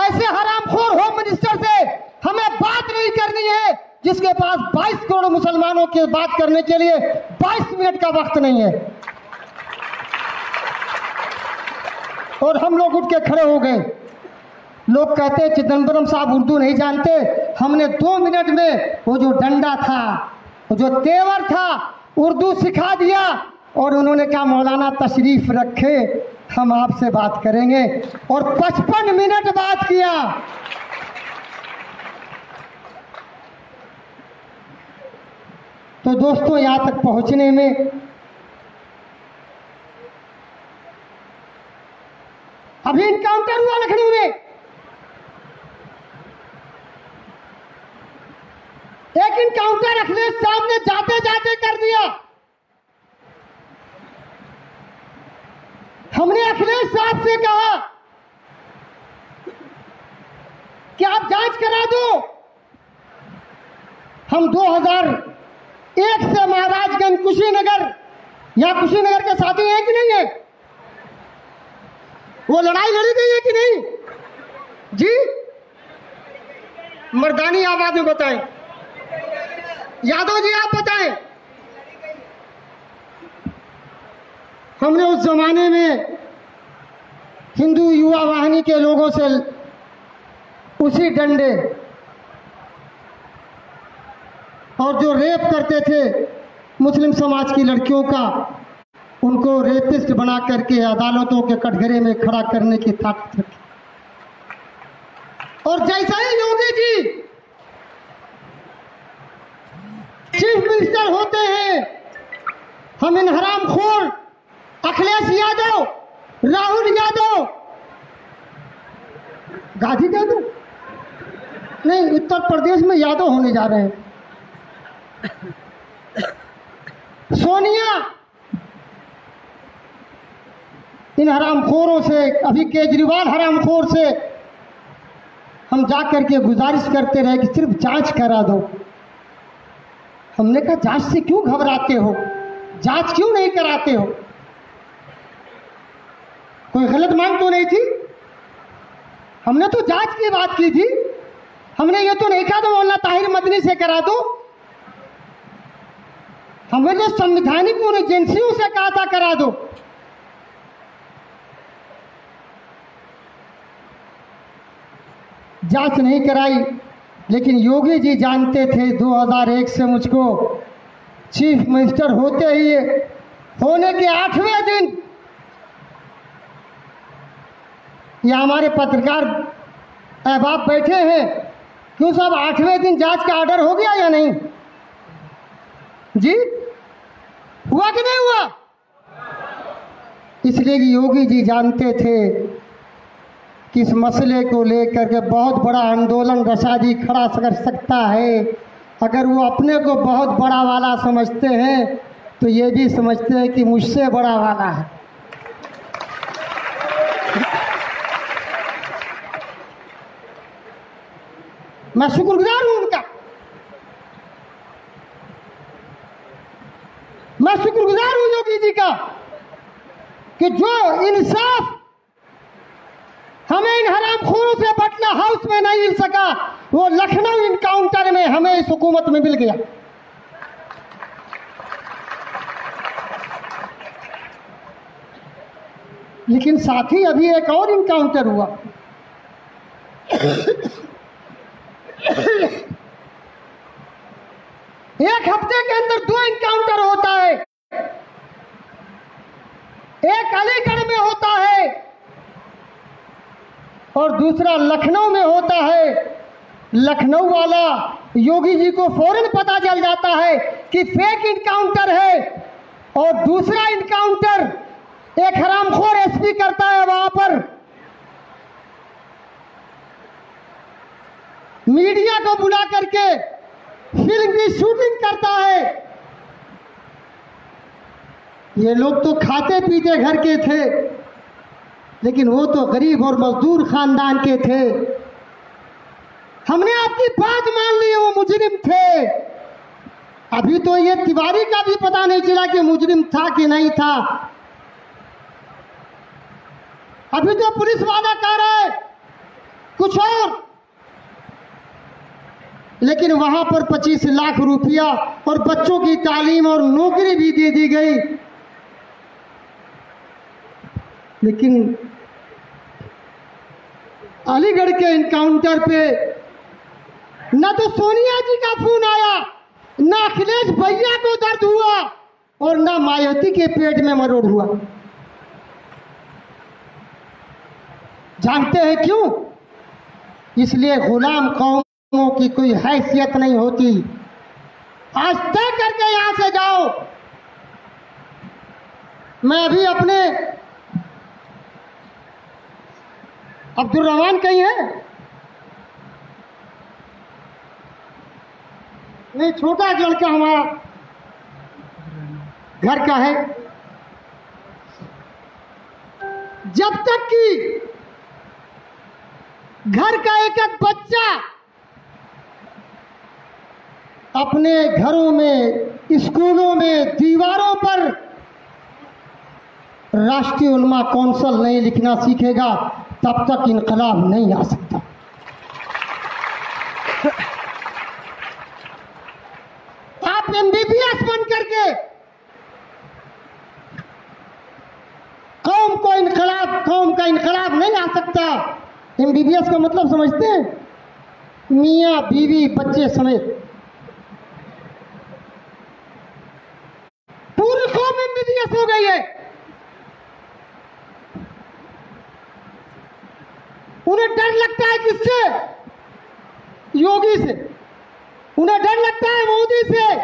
Speaker 1: ऐसे हरामखोर होम मिनिस्टर से हमें बात नहीं करनी है। जिसके पास 22 करोड़ मुसलमानों की बात करने के लिए 22 मिनट का वक्त नहीं है। और हम लोग उठ के खड़े हो गए। लोग कहते हैं चिदम्बरम साहब उर्दू नहीं जानते। हमने दो मिनट में वो जो डंडा था, वो जो तेवर था, उर्दू सिखा दिया और उन्होंने कहा, मौलाना, तशरीफ़ रखे, हम आपसे बात करेंगे। और 55 मिनट बात किया। तो दोस्तों, यहाँ तक पहुँचने में अभी इनकाउंटर हुआ लखनऊ में। एक इनकाउंटर अखिलेश साहब ने जाते जाते कर दिया। हमने अखिलेश साहब से कहा कि आप जाँच करा दो। हम 2001 से महाराजगंज कुशीनगर, या कुशीनगर के साथी हैं कि नहीं है? वो लड़ाई लड़ी गई है कि नहीं? जी, मर्दानी आवाज़ में बताएँ। यादव जी, आप बताएँ। हमने उस जमाने में हिंदू युवा वाहिनी के लोगों से उसी डंडे और जो रेप करते थे मुस्लिम समाज की लड़कियों का, उनको रेपिस्ट बना करके अदालतों के कटघरे में खड़ा करने की ताकत रखी और जैसा ही योगी जी चीफ मिनिस्टर होते हैं, हम इन हराम खोर अखिलेश यादव, राहुल यादव, गांधी यादव? नहीं, उत्तर प्रदेश में यादव होने जा रहे हैं। सोनिया! इन हरामखोरों से, अभी केजरीवाल हरामखोर से हम जा करके गुजारिश करते रहे कि सिर्फ़ जाँच करा दो। हमने कहा, जाँच से क्यों घबराते हो? जाँच क्यों नहीं कराते हो? कोई गलत मांग तो नहीं थी? हमने तो जाँच की बात की थी। हमने ये तो नहीं कहा तो मौलाना ताहिर मदनी से करा दो। हमने संवैधानिक उन एजेंसियों से कहा था करा दो। जाँच नहीं कराई, लेकिन योगी जी जानते थे 2001 से मुझको, चीफ मिनिस्टर होते ही, होने के आठवें दिन, या हमारे पत्रकार अहबाब बैठे हैं, क्यों साहब आठवें दिन जाँच का ऑर्डर हो गया या नहीं? जी? हुआ कि नहीं हुआ? इसलिए कि योगी जी जानते थे कि इस मसले को लेकर के बहुत बड़ा आंदोलन रसा जी खड़ा कर सकता है। अगर वो अपने को बहुत बड़ा वाला समझते हैं तो ये भी समझते हैं कि मुझसे बड़ा वाला है। मैं शुक्रगुजार हूँ उनका। मैं शुक्रगुजार हूँ योगी जी का कि जो इंसाफ हमें इन हरामखोरों से पटना हाउस में नहीं मिल सका, वो लखनऊ इनकाउंटर में हमें इस हुकूमत में मिल गया। लेकिन साथ ही अभी एक और इनकाउंटर हुआ। एक हफ़्ते के अंदर दो इनकाउंटर होता है। एक अलीगढ़ में होता है और दूसरा लखनऊ में होता है। लखनऊ वाला योगी जी को फ़ौरन पता चल जाता है कि फेक इनकाउंटर है और दूसरा इनकाउंटर एक हरामखोर एसपी करता है वहाँ पर। मीडिया को बुला करके फ़िल्म की शूटिंग करता है। ये लोग तो खाते पीते घर के थे, लेकिन वो तो गरीब और मजदूर खानदान के थे। हमने आपकी बात मान ली, वो मुजरिम थे। अभी तो ये तिवारी का भी पता नहीं चला कि मुजरिम था कि नहीं था। अभी तो पुलिस वाला कह रहा है, कुछ और लेकिन वहाँ पर 25 लाख रुपया और बच्चों की तालीम और नौकरी भी दे दी गई। लेकिन अलीगढ़ के इनकाउंटर पे न तो सोनिया जी का फ़ोन आया, न अखिलेश भैया को दर्द हुआ और न मायावती के पेट में मरोड़ हुआ। जानते हैं क्यों? इसलिए गुलाम कौमों की कोई हैसियत नहीं होती। आज तय करके यहाँ से जाओ। मैं अभी अपने अब्दुल रहमान कहीं है नहीं, छोटा लड़का हमारा घर का है। जब तक कि घर का एक एक बच्चा अपने घरों में, स्कूलों में, दीवारों पर राष्ट्रीय उलमा कौंसल नहीं लिखना सीखेगा, तब तक इनकलाब नहीं आ सकता। आप एमबीबीएस बन करके कौम को इनकलाब, कौम का इनकलाब नहीं आ सकता। एमबीबीएस का मतलब समझते हैं? मियाँ, बीवी, बच्चे समेत। पूरी कौम एमबीबीएस हो गई है। उन्हें डर लगता है किससे? योगी से। उन्हें डर लगता है मोदी से।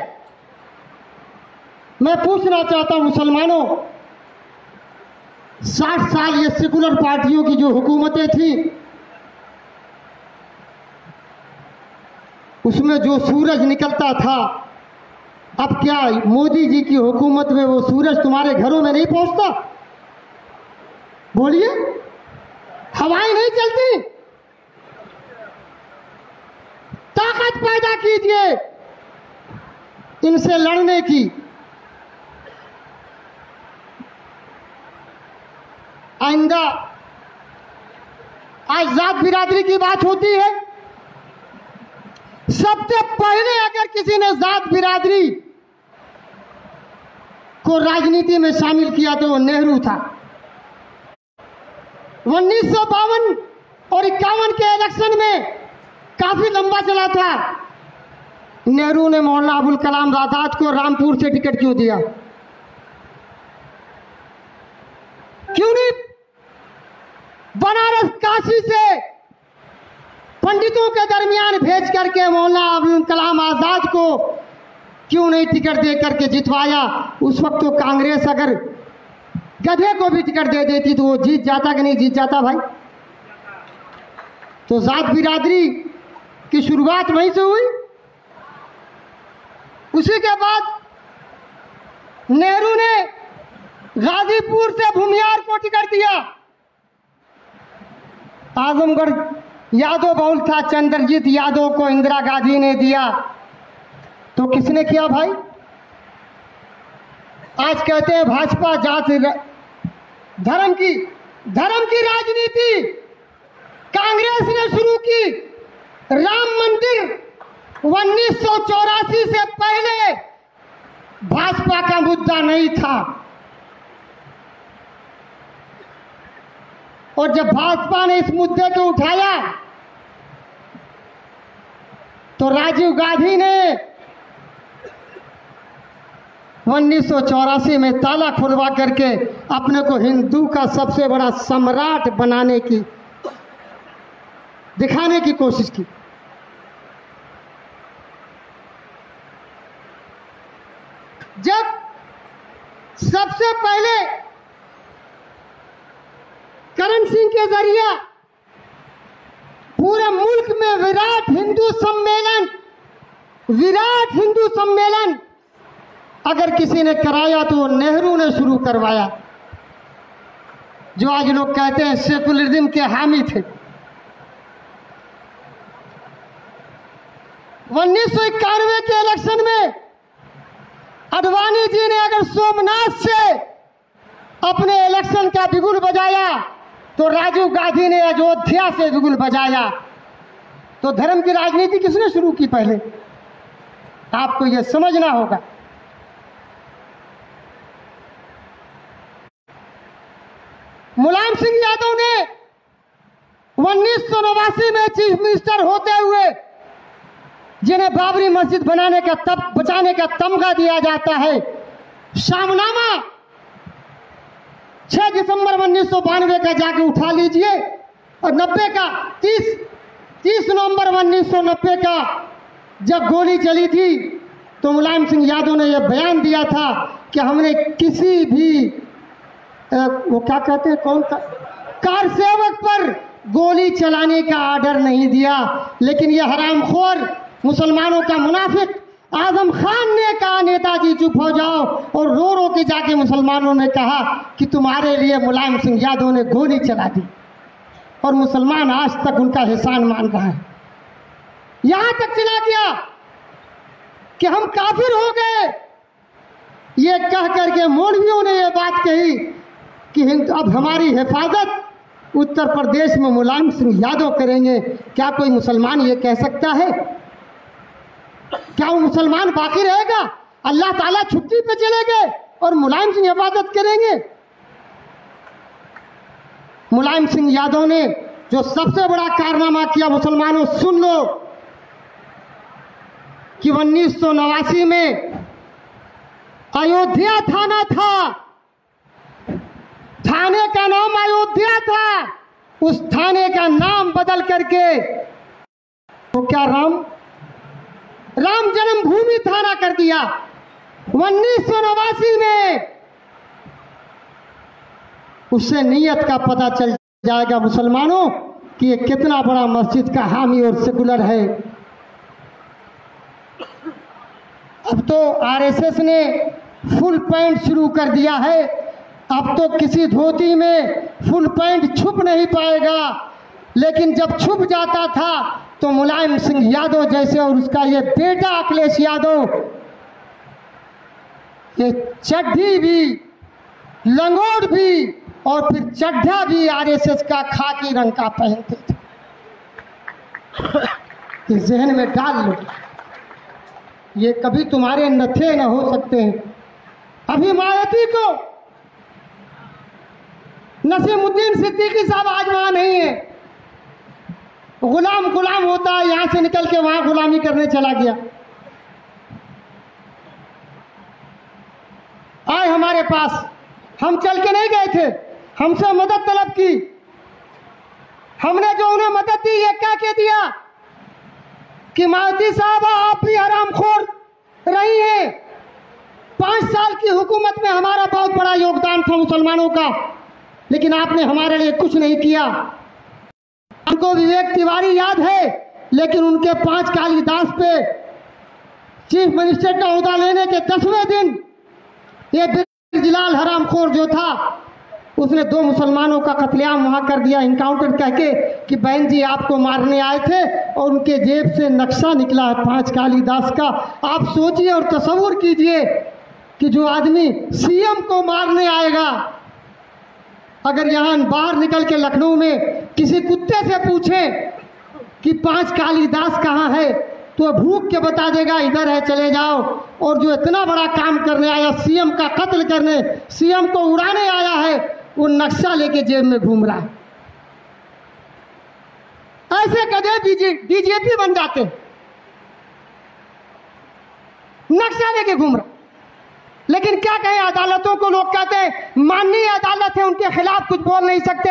Speaker 1: मैं पूछना चाहता हूँ, मुसलमानों, साठ साल ये सेकुलर पार्टियों की जो हुकूमतें थी, उसमें जो सूरज निकलता था अब क्या मोदी जी की हुकूमत में वो सूरज तुम्हारे घरों में नहीं पहुँचता? बोलिए, हवाएँ नहीं चलती। ताकत पैदा कीजिए। इनसे लड़ने की। आइंदा आज़ाद बिरादरी की बात होती है। सबसे पहले अगर किसी ने जात बिरादरी को राजनीति में शामिल किया तो वो नेहरू था। उन्नीस सौ बावन और इक्यावन के इलेक्शन में काफ़ी लंबा चला था। नेहरू ने मौलाना अबुल कलाम आज़ाद को रामपुर से टिकट क्यों दिया? क्यों नहीं? बनारस काशी से पंडितों के दरमियान भेज करके मौलाना अबुल कलाम आज़ाद को क्यों नहीं टिकट दे करके जितवाया? उस वक्त तो कांग्रेस अगर गधे को भी टिकट दे देती तो वो जीत जाता कि नहीं जीत जाता भाई? तो जात बिरादरी की शुरुआत वहीं से हुई। उसी के बाद नेहरू ने गाजीपुर से भूमियार को टिकट दिया। आजमगढ़ यादव बहुल था, चंद्रजीत यादव को इंदिरा गांधी ने दिया। तो किसने किया भाई? आज कहते हैं भाजपा जात धर्म की धर्म की राजनीति। कांग्रेस ने शुरू की राम मंदिर उन्नीस सौ चौरासी से पहले। भाजपा का मुद्दा नहीं था। और जब भाजपा ने इस मुद्दे को उठाया तो राजीव गांधी ने उन्नीस सौ चौरासी में ताला खुलवा करके अपने को हिंदू का सबसे बड़ा सम्राट बनाने की, दिखाने की कोशिश की। जब सबसे पहले करण सिंह के ज़रिए पूरे मुल्क में विराट हिंदू सम्मेलन, विराट हिंदू सम्मेलन अगर किसी ने कराया तो नेहरू ने शुरू करवाया, जो आज लोग कहते हैं सेकुलरिज्म के हामी थे। उन्नीस सौ इक्यानवे के इलेक्शन में अडवाणी जी ने अगर सोमनाथ से अपने इलेक्शन का बिगुल बजाया तो राजीव गांधी ने अयोध्या से बिगुल बजाया। तो धर्म की राजनीति किसने शुरू की पहले? आपको यह समझना होगा। मुलायम सिंह यादव ने उन्नीस सौ नवासी में चीफ मिनिस्टर होते हुए जिन्हें बाबरी मस्जिद बनाने का तब बचाने का तमगा दिया जाता है, शामनामा 6 दिसंबर उन्नीस सौ बानवे का जाके उठा लीजिए और 90 का 30 30 नवंबर उन्नीस सौ नब्बे का जब गोली चली थी तो मुलायम सिंह यादव ने यह बयान दिया था कि हमने किसी भी अ, वो क्या कहते हैं कौन था? कार सेवक पर गोली चलाने का आर्डर नहीं दिया लेकिन यह हरामखोर मुसलमानों का मुनाफिक आज़म खान ने कहा, नेताजी चुप हो जाओ। और रो रो के जाके मुसलमानों ने कहा कि तुम्हारे लिए मुलायम सिंह यादव ने गोली चला दी। और मुसलमान आज तक उनका एहसान मान रहा है। यहाँ तक चला गया कि हम काफिर हो गए। ये कह करके मौलवियों ने यह बात कही कि अब हमारी हिफाजत उत्तर प्रदेश में मुलायम सिंह यादव करेंगे। क्या कोई मुसलमान ये कह सकता है? क्या वो मुसलमान बाकी रहेगा? अल्लाह ताला छुट्टी पे चले गए और मुलायम सिंह हिफाजत करेंगे। मुलायम सिंह यादव ने जो सबसे बड़ा कारनामा किया, मुसलमानों, सुन लो। कि उन्नीस सौ नवासी में अयोध्या थाना था। थाने का नाम अयोध्या था। उस थाने का नाम बदल करके तो क्या राम? राम जन्मभूमि थाना कर दिया। उन्नीस सौ नवासी में उससे नीयत का पता चल जाएगा मुसलमानों कि ये कितना बड़ा मस्जिद का हामी और सेकुलर है। अब तो आरएसएस ने फुल पैंट शुरू कर दिया है। अब तो किसी धोती में फुल पैंट छुप नहीं पाएगा। लेकिन जब छुप जाता था तो मुलायम सिंह यादव जैसे और उसका ये बेटा अखिलेश यादव, ये चड्ढी भी, लंगोट भी और फिर चड्ढा भी आरएसएस का खाकी रंग का पहनते थे। जहन में डाल लो। ये कभी तुम्हारे नथे न हो सकते हैं। अभी मायावती को। नसीमुद्दीन सिद्दीकी साहब आज वहाँ नहीं है। गुलाम गुलाम होता है, यहाँ से निकल के वहाँ गुलामी करने चला गया। आए हमारे पास। हम चल के नहीं गए थे। हमसे मदद तलब की। हमने जो उन्हें मदद दी, ये क्या कह दिया? कि माहती साहब, आप भी हरामखोर रही हैं। पाँच साल की हुकूमत में हमारा बहुत बड़ा योगदान था मुसलमानों का, लेकिन आपने हमारे लिए कुछ नहीं किया। हमको विवेक तिवारी याद है, लेकिन उनके पाँच कालिदास पे चीफ मिनिस्टर का अहदा लेने के दसवें दिन ये जिलाल हरामखोर जो था, उसने दो मुसलमानों का कत्लेआम वहाँ कर दिया इनकाउंटर कह के कि बहन जी आपको मारने आए थे और उनके जेब से नक्शा निकला है पाँच कालिदास का। आप सोचिए और तस्वुर कीजिए कि जो आदमी सीएम को मारने आएगा अगर यहाँ बाहर निकल के लखनऊ में किसी कुत्ते से पूछे कि पाँच कालिदास कहाँ है तो भूख के बता देगा, इधर है, चले जाओ। और जो इतना बड़ा काम करने आया, सीएम का कत्ल करने, सीएम को उड़ाने आया है, वो नक्शा लेके जेब में घूम रहा है। ऐसे कदे बीजेपी बन जाते। नक्शा लेके घूम रहा। लेकिन क्या कहें, अदालतों को लोग कहते हैं, माननीय अदालत है, उनके खिलाफ कुछ बोल नहीं सकते।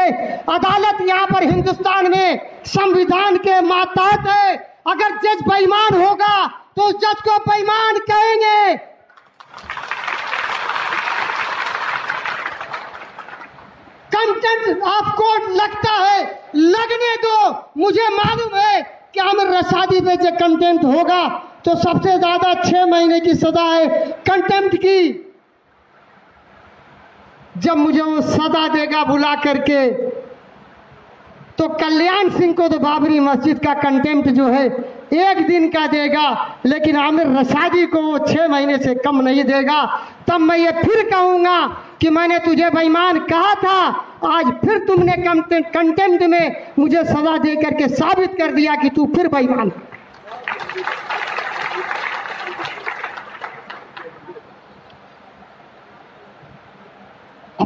Speaker 1: अदालत यहाँ पर हिंदुस्तान में संविधान के मातहत है। अगर जज बेईमान होगा तो उस जज को बेईमान कहेंगे। कंटेंट ऑफ़ कोर्ट लगता है। लगने दो। मुझे मालूम है कि आमिर रसादी पे जो कंटेंट होगा तो सबसे ज़्यादा छह महीने की सजा है कंटेम्प्ट की। जब मुझे वो सजा देगा बुला करके तो कल्याण सिंह को तो बाबरी मस्जिद का कंटेम्प्ट जो है, एक दिन का देगा, लेकिन आमिर रसादी को वो छह महीने से कम नहीं देगा। तब मैं ये फिर कहूँगा कि मैंने तुझे बेईमान कहा था, आज फिर तुमने कंटेम्प्ट में मुझे सजा दे करके साबित कर दिया कि तू फिर बेईमान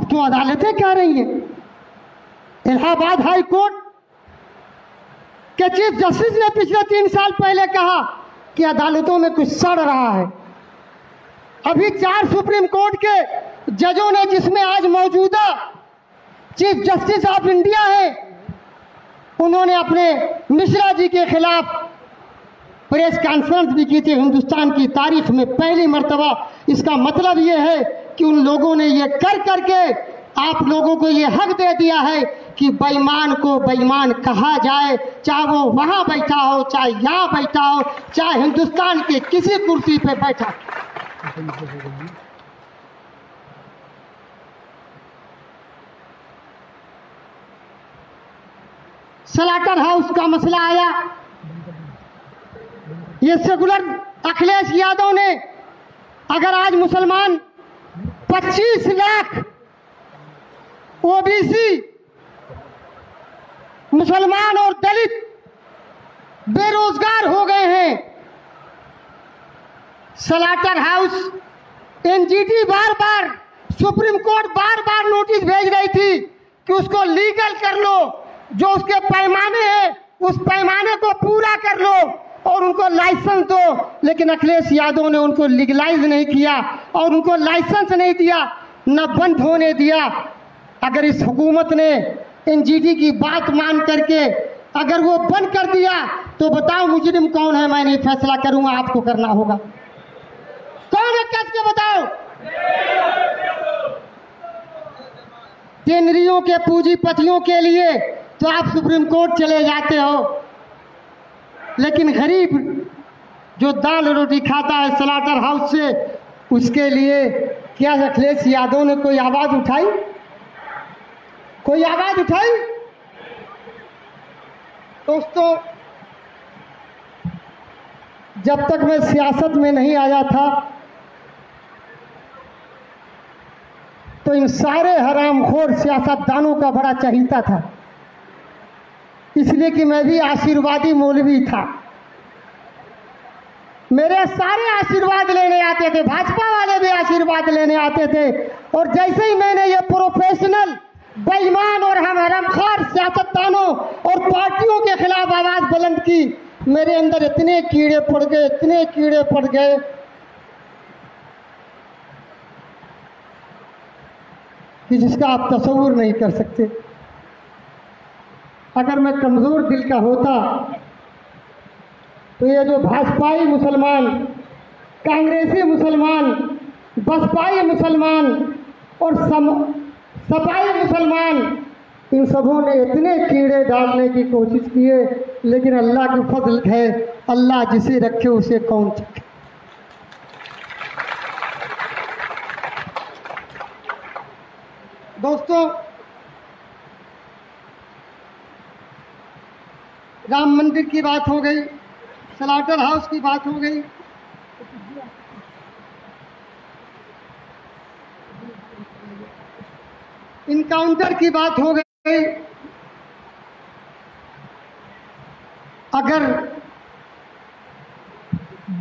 Speaker 1: अब तो अदालतें कह रही हैं? इलाहाबाद हाई कोर्ट के चीफ जस्टिस ने पिछले तीन साल पहले कहा कि अदालतों में कुछ सड़ रहा है। अभी चार सुप्रीम कोर्ट के जजों ने जिसमें आज मौजूदा चीफ जस्टिस ऑफ़ इंडिया है, उन्होंने अपने मिश्रा जी के खिलाफ प्रेस कॉन्फ्रेंस भी की थी। हिंदुस्तान की तारीख में पहली मर्तबा। इसका मतलब ये है कि उन लोगों ने ये कर करके आप लोगों को ये हक दे दिया है कि बेईमान को बेईमान कहा जाए, चाहे वो वहाँ बैठा हो, चाहे यहाँ बैठा हो, चाहे हिंदुस्तान के किसी कुर्सी पे बैठा सलाटर हाउस का मसला आया। ये सेकुलर अखिलेश यादव ने, अगर आज मुसलमान 25 लाख ओबीसी, मुसलमान और दलित बेरोजगार हो गए हैं। सलाटर हाउस, एनजीटी बार बार सुप्रीम कोर्ट बार बार नोटिस भेज रही थी कि उसको लीगल कर लो। जो उसके पैमाने हैं, उस पैमाने को पूरा कर लो। और उनको लाइसेंस दो। लेकिन अखिलेश यादव ने उनको लीगलाइज नहीं किया और उनको लाइसेंस नहीं दिया, न बंद होने दिया। अगर इस हुकूमत ने एनजीटी की बात मान करके अगर वो बंद कर दिया तो बताओ मुजरिम कौन है? मैं नहीं फैसला करूँगा, आपको करना होगा। कौन है कस बताओ? केंद्रियों के पूंजीपतियों के लिए तो आप सुप्रीम कोर्ट चले जाते हो। लेकिन गरीब जो दाल रोटी खाता है, सलाटर हाउस से, उसके लिए क्या अखिलेश यादव ने कोई आवाज़ उठाई? कोई आवाज़ उठाई? दोस्तों, जब तक मैं सियासत में नहीं आया था तो इन सारे हरामखोर सियासतदानों का बड़ा चहीता था। इसलिए कि मैं भी आशीर्वादी मौलवी था। मेरे सारे आशीर्वाद लेने आते थे, भाजपा वाले भी आशीर्वाद लेने आते थे। और जैसे ही मैंने ये प्रोफेशनल बेईमान और हम हरमखार सियासतदानों और पार्टियों के खिलाफ आवाज़ बुलंद की, मेरे अंदर इतने कीड़े पड़ गए, इतने कीड़े पड़ गए। कि जिसका आप तस्वूर नहीं कर सकते। अगर मैं कमज़ोर दिल का होता तो ये जो भाजपाई मुसलमान, कांग्रेसी मुसलमान, बसपाई मुसलमान और सम, सपाई मुसलमान, इन सबों ने इतने कीड़े डालने की कोशिश किए लेकिन अल्लाह की फजल है, अल्लाह जिसे रखे उसे कौन चखे? दोस्तों राम मंदिर की बात हो गई, सलाटर हाउस की बात हो गई। इनकाउंटर की बात हो गई। अगर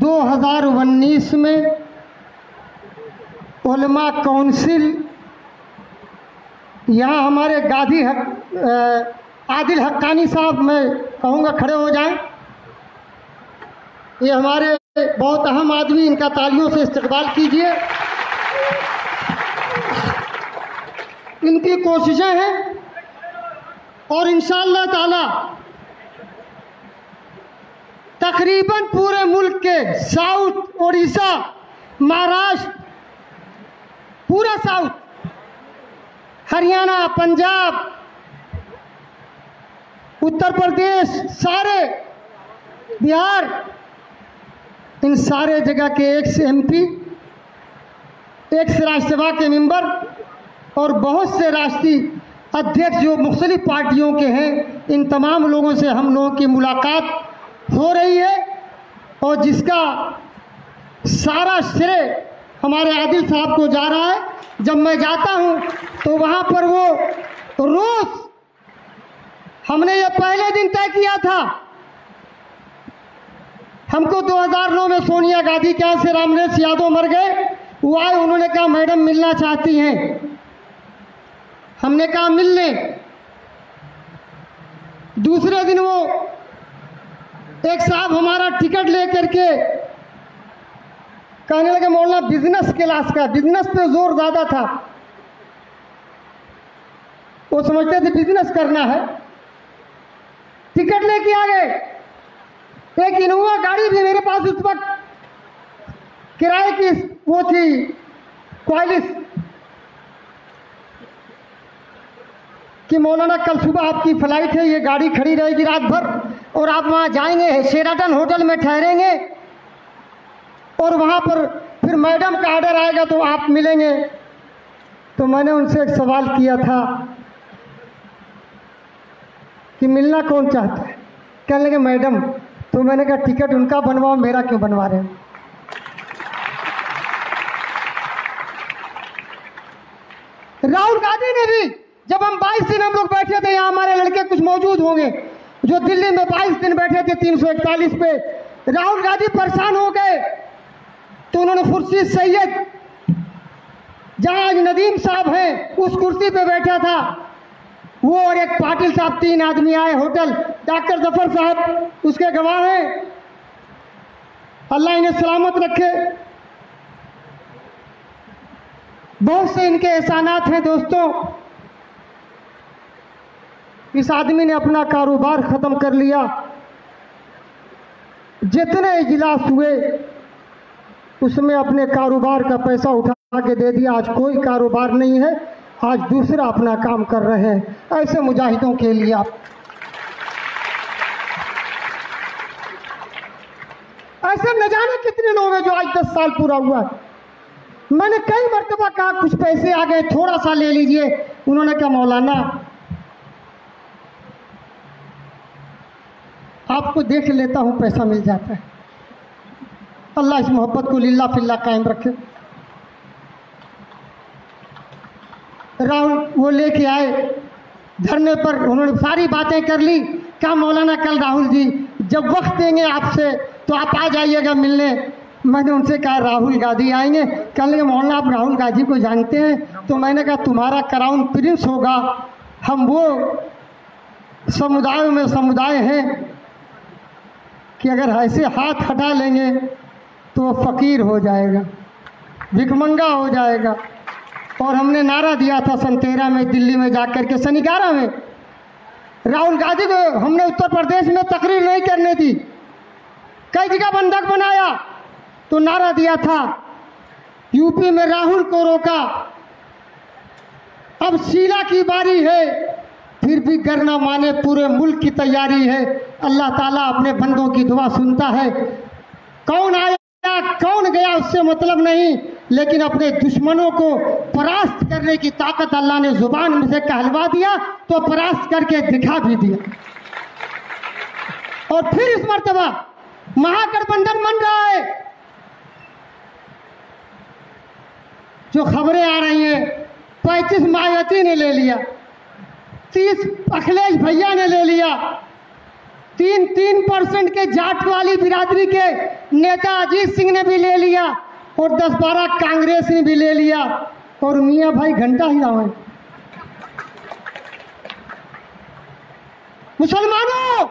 Speaker 1: 2019 में उलमा काउंसिल यहाँ हमारे गांधी आदिल हक्कानी साहब, मैं कहूँगा खड़े हो जाएँ। ये हमारे बहुत अहम आदमी, इनका तालियों से इस्तकबाल कीजिए। इनकी कोशिशें हैं और इन ताला तकरीबन पूरे मुल्क के साउथ उड़ीसा महाराष्ट्र, पूरा साउथ, हरियाणा, पंजाब उत्तर प्रदेश, सारे, बिहार, इन सारे जगह के एक एक्स एमपी एक्स राज्यसभा के मेंबर, और बहुत से राष्ट्रीय अध्यक्ष जो मुख्तलिफ़ पार्टियों के हैं, इन तमाम लोगों से हम लोगों की मुलाकात हो रही है, और जिसका सारा श्रेय हमारे आदिल साहब को जा रहा है। जब मैं जाता हूँ तो वहाँ पर वो रोज़ हमने ये पहले दिन तय किया था। हमको 2009 में सोनिया गांधी के से रामनेश यादव मर गए। वो आए, उन्होंने कहा, मैडम, मिलना चाहती हैं। हमने कहा मिल लें दूसरे दिन वो एक साहब हमारा टिकट ले करके कहने लगे, मौलाना बिज़नेस क्लास का बिज़नेस पे ज़ोर ज़्यादा था। वो समझते थे बिज़नेस करना है। टिकट लेके आ गए। एक इनोवा गाड़ी भी मेरे पास उस वक्त किराए की वो थी क्वालिस कि मौलाना कल सुबह आपकी फ़्लाइट है, ये गाड़ी खड़ी रहेगी रात भर, और आप वहाँ जाएँगे, शेराटन होटल में ठहरेंगे, और वहाँ पर फिर मैडम का ऑर्डर आएगा तो आप मिलेंगे। तो मैंने उनसे एक सवाल किया था कि मिलना कौन चाहता है? कहने लगे, मैडम तो मैंने कहा, टिकट उनका बनवाओ, मेरा क्यों बनवा रहे हो? राहुल गांधी ने भी, जब हम 22 दिन हम लोग बैठे थे, यहाँ हमारे लड़के कुछ मौजूद होंगे, जो दिल्ली में 22 दिन बैठे थे 341 पे, राहुल गांधी परेशान हो गए। तो उन्होंने खुर्शीद सैयद, जहाँ नदीम साहब हैं, उस कुर्सी पे बैठा था। वो और एक पाटिल साहब तीन आदमी आए होटल। डॉक्टर ज़फ़र साहब, उसके गवाह हैं। अल्लाह इन्हें सलामत रखे। बहुत से इनके एहसानात हैं दोस्तों। इस आदमी ने अपना कारोबार ख़त्म कर लिया। जितने इजलास हुए, उसमें अपने कारोबार का पैसा उठा के दे दिया। आज कोई कारोबार नहीं है। आज दूसरा अपना काम कर रहे हैं। ऐसे मुजाहिदों के लिए आप ऐसे न जाने कितने लोग हैं जो आज दस साल पूरा हुआ है। मैंने कई मरतबा कहा, कुछ पैसे आ गए, थोड़ा सा ले लीजिए। उन्होंने कहा, मौलाना, आपको देख लेता हूँ, पैसा मिल जाता है। अल्लाह इस मोहब्बत को लीला फिल्ला कायम रखे। राहुल वो लेके आए। धरने पर उन्होंने सारी बातें कर ली। कहा मौलाना कल राहुल जी, जब वक्त देंगे आपसे तो आप आ जाइएगा मिलने। मैंने उनसे कहा, राहुल गांधी आएँगे। कल के मौलाना आप राहुल गांधी को जानते हैं। तो मैंने कहा, तुम्हारा क्राउन प्रिंस होगा। हम वो समुदायों में समुदाय हैं कि अगर ऐसे हाथ हटा लेंगे तो वो फकीर हो जाएगा भिकमंगा हो जाएगा। और हमने नारा दिया था सन तेरह में, दिल्ली में जाकर के, सन ग्यारह में। राहुल गांधी को हमने उत्तर प्रदेश में तकरीर नहीं करने दी। कई जगह बंधक बनाया तो नारा दिया था। यूपी में राहुल को रोका। अब शीला की बारी है, फिर भी करना माने पूरे मुल्क की तैयारी है। अल्लाह ताला अपने बंदों की दुआ सुनता है। कौन आया? कौन गया उससे मतलब नहीं, लेकिन अपने दुश्मनों को परास्त करने की ताकत अल्लाह ने ज़ुबान में से कहलवा दिया तो परास्त करके दिखा भी दिया। और फिर इस मरतबा, महागठबंधन बन रहा है। जो खबरें आ रही हैं, पैंतीस मायावती ने ले लिया, तीस अखिलेश भैया ने ले लिया तीन तीन परसेंट के जाट वाली बिरादरी के नेता अजीत सिंह ने भी ले लिया और दस बारह कांग्रेस ने भी ले लिया और मियाँ भाई घंटा ही रहा मुसलमानों,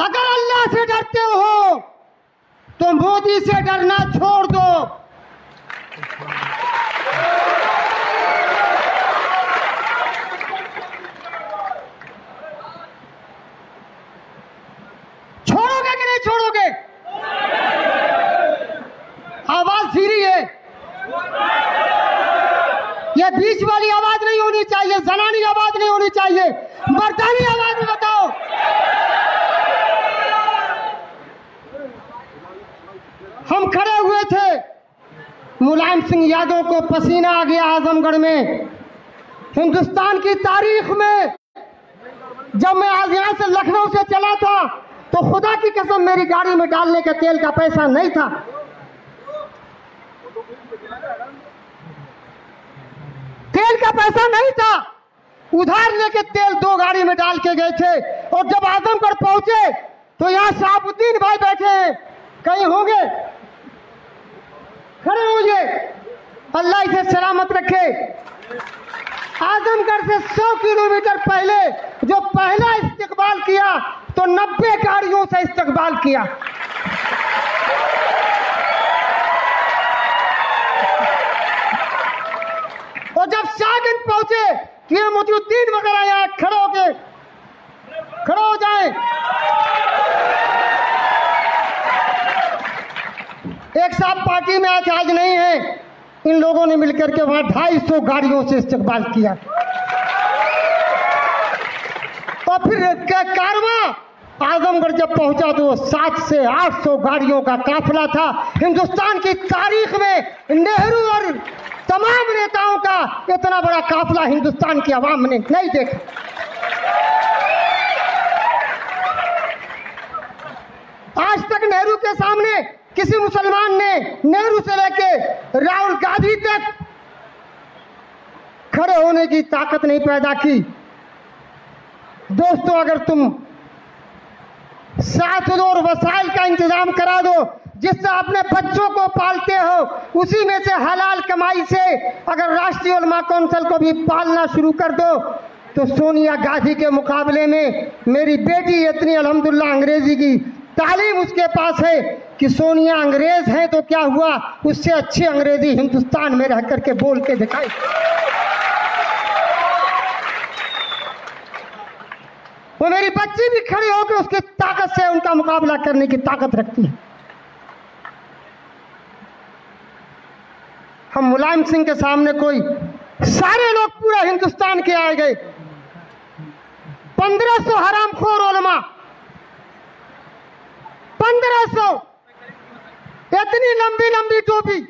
Speaker 1: अगर अल्लाह से डरते हो तो मोदी से डरना छोड़ दो छोड़ोगे कि नहीं छोड़ोगे आवाज़ धीरी है ये बीच वाली आवाज़ नहीं होनी चाहिए, जनानी आवाज़ नहीं होनी चाहिए। मर्दानी आवाज़ में बताओ। हम खड़े हुए थे। मुलायम सिंह यादव को पसीना आ गया आजमगढ़ में। हिंदुस्तान की तारीख में जब मैं आज यहाँ से लखनऊ से चला था तो खुदा की कसम मेरी गाड़ी में डालने के तेल का पैसा नहीं था। तेल का पैसा नहीं था। उधार लेके तेल दो गाड़ी में डाल के गए थे। और जब आजमगढ़ पहुँचे तो यहाँ शाहबुद्दीन भाई बैठे हैं। कहीं होंगे? खड़े होंगे अल्लाह इसे सलामत रखे। आजमगढ़ से 100 किलोमीटर पहले जो पहला इस्तेकबाल किया तो 90 गाड़ियों से इस्तेकबाल किया। और जब शाहगंज पहुँचे कि मोजुद्दीन वगैरह यहाँ खड़े होके, खड़े हो जाएँ। एक साथ पार्टी में आज आज नहीं है। इन लोगों ने मिलकर के वहाँ ढाई सौ गाड़ियों से इस्तेमाल किया। और फिर कारवां आजमगढ़ जब पहुँचा तो सात से आठ सौ गाड़ियों का काफिला था। हिंदुस्तान की तारीख में नेहरू और तमाम नेताओं का इतना बड़ा काफिला हिंदुस्तान की आवाम ने नहीं देखा। आज तक नेहरू के सामने किसी मुसलमान ने नेहरू से लेके राहुल गांधी तक खड़े होने की ताकत नहीं पैदा की। दोस्तों, अगर तुम दो और वसाइल का इंतज़ाम करा दो, जिससे अपने बच्चों को पालते हो, उसी में से हलाल कमाई से अगर राष्ट्रीय उलमा कौंसिल को भी पालना शुरू कर दो तो सोनिया गांधी के मुकाबले में मेरी बेटी इतनी, अलहमदुल्ला, अंग्रेज़ी की तालीम उसके पास है कि सोनिया अंग्रेज़ है तो क्या हुआ? उससे अच्छी अंग्रेज़ी हिंदुस्तान में रह करके बोल के दिखाई। वो मेरी बच्ची भी खड़ी होकर उसकी ताकत से उनका मुकाबला करने की ताकत रखती है। हम मुलायम सिंह के सामने कोई सारे लोग पूरा हिंदुस्तान के आए गए। पंद्रह सौ हरामखोर ओलमा पंद्रह सौ। इतनी लंबी लंबी टोपी।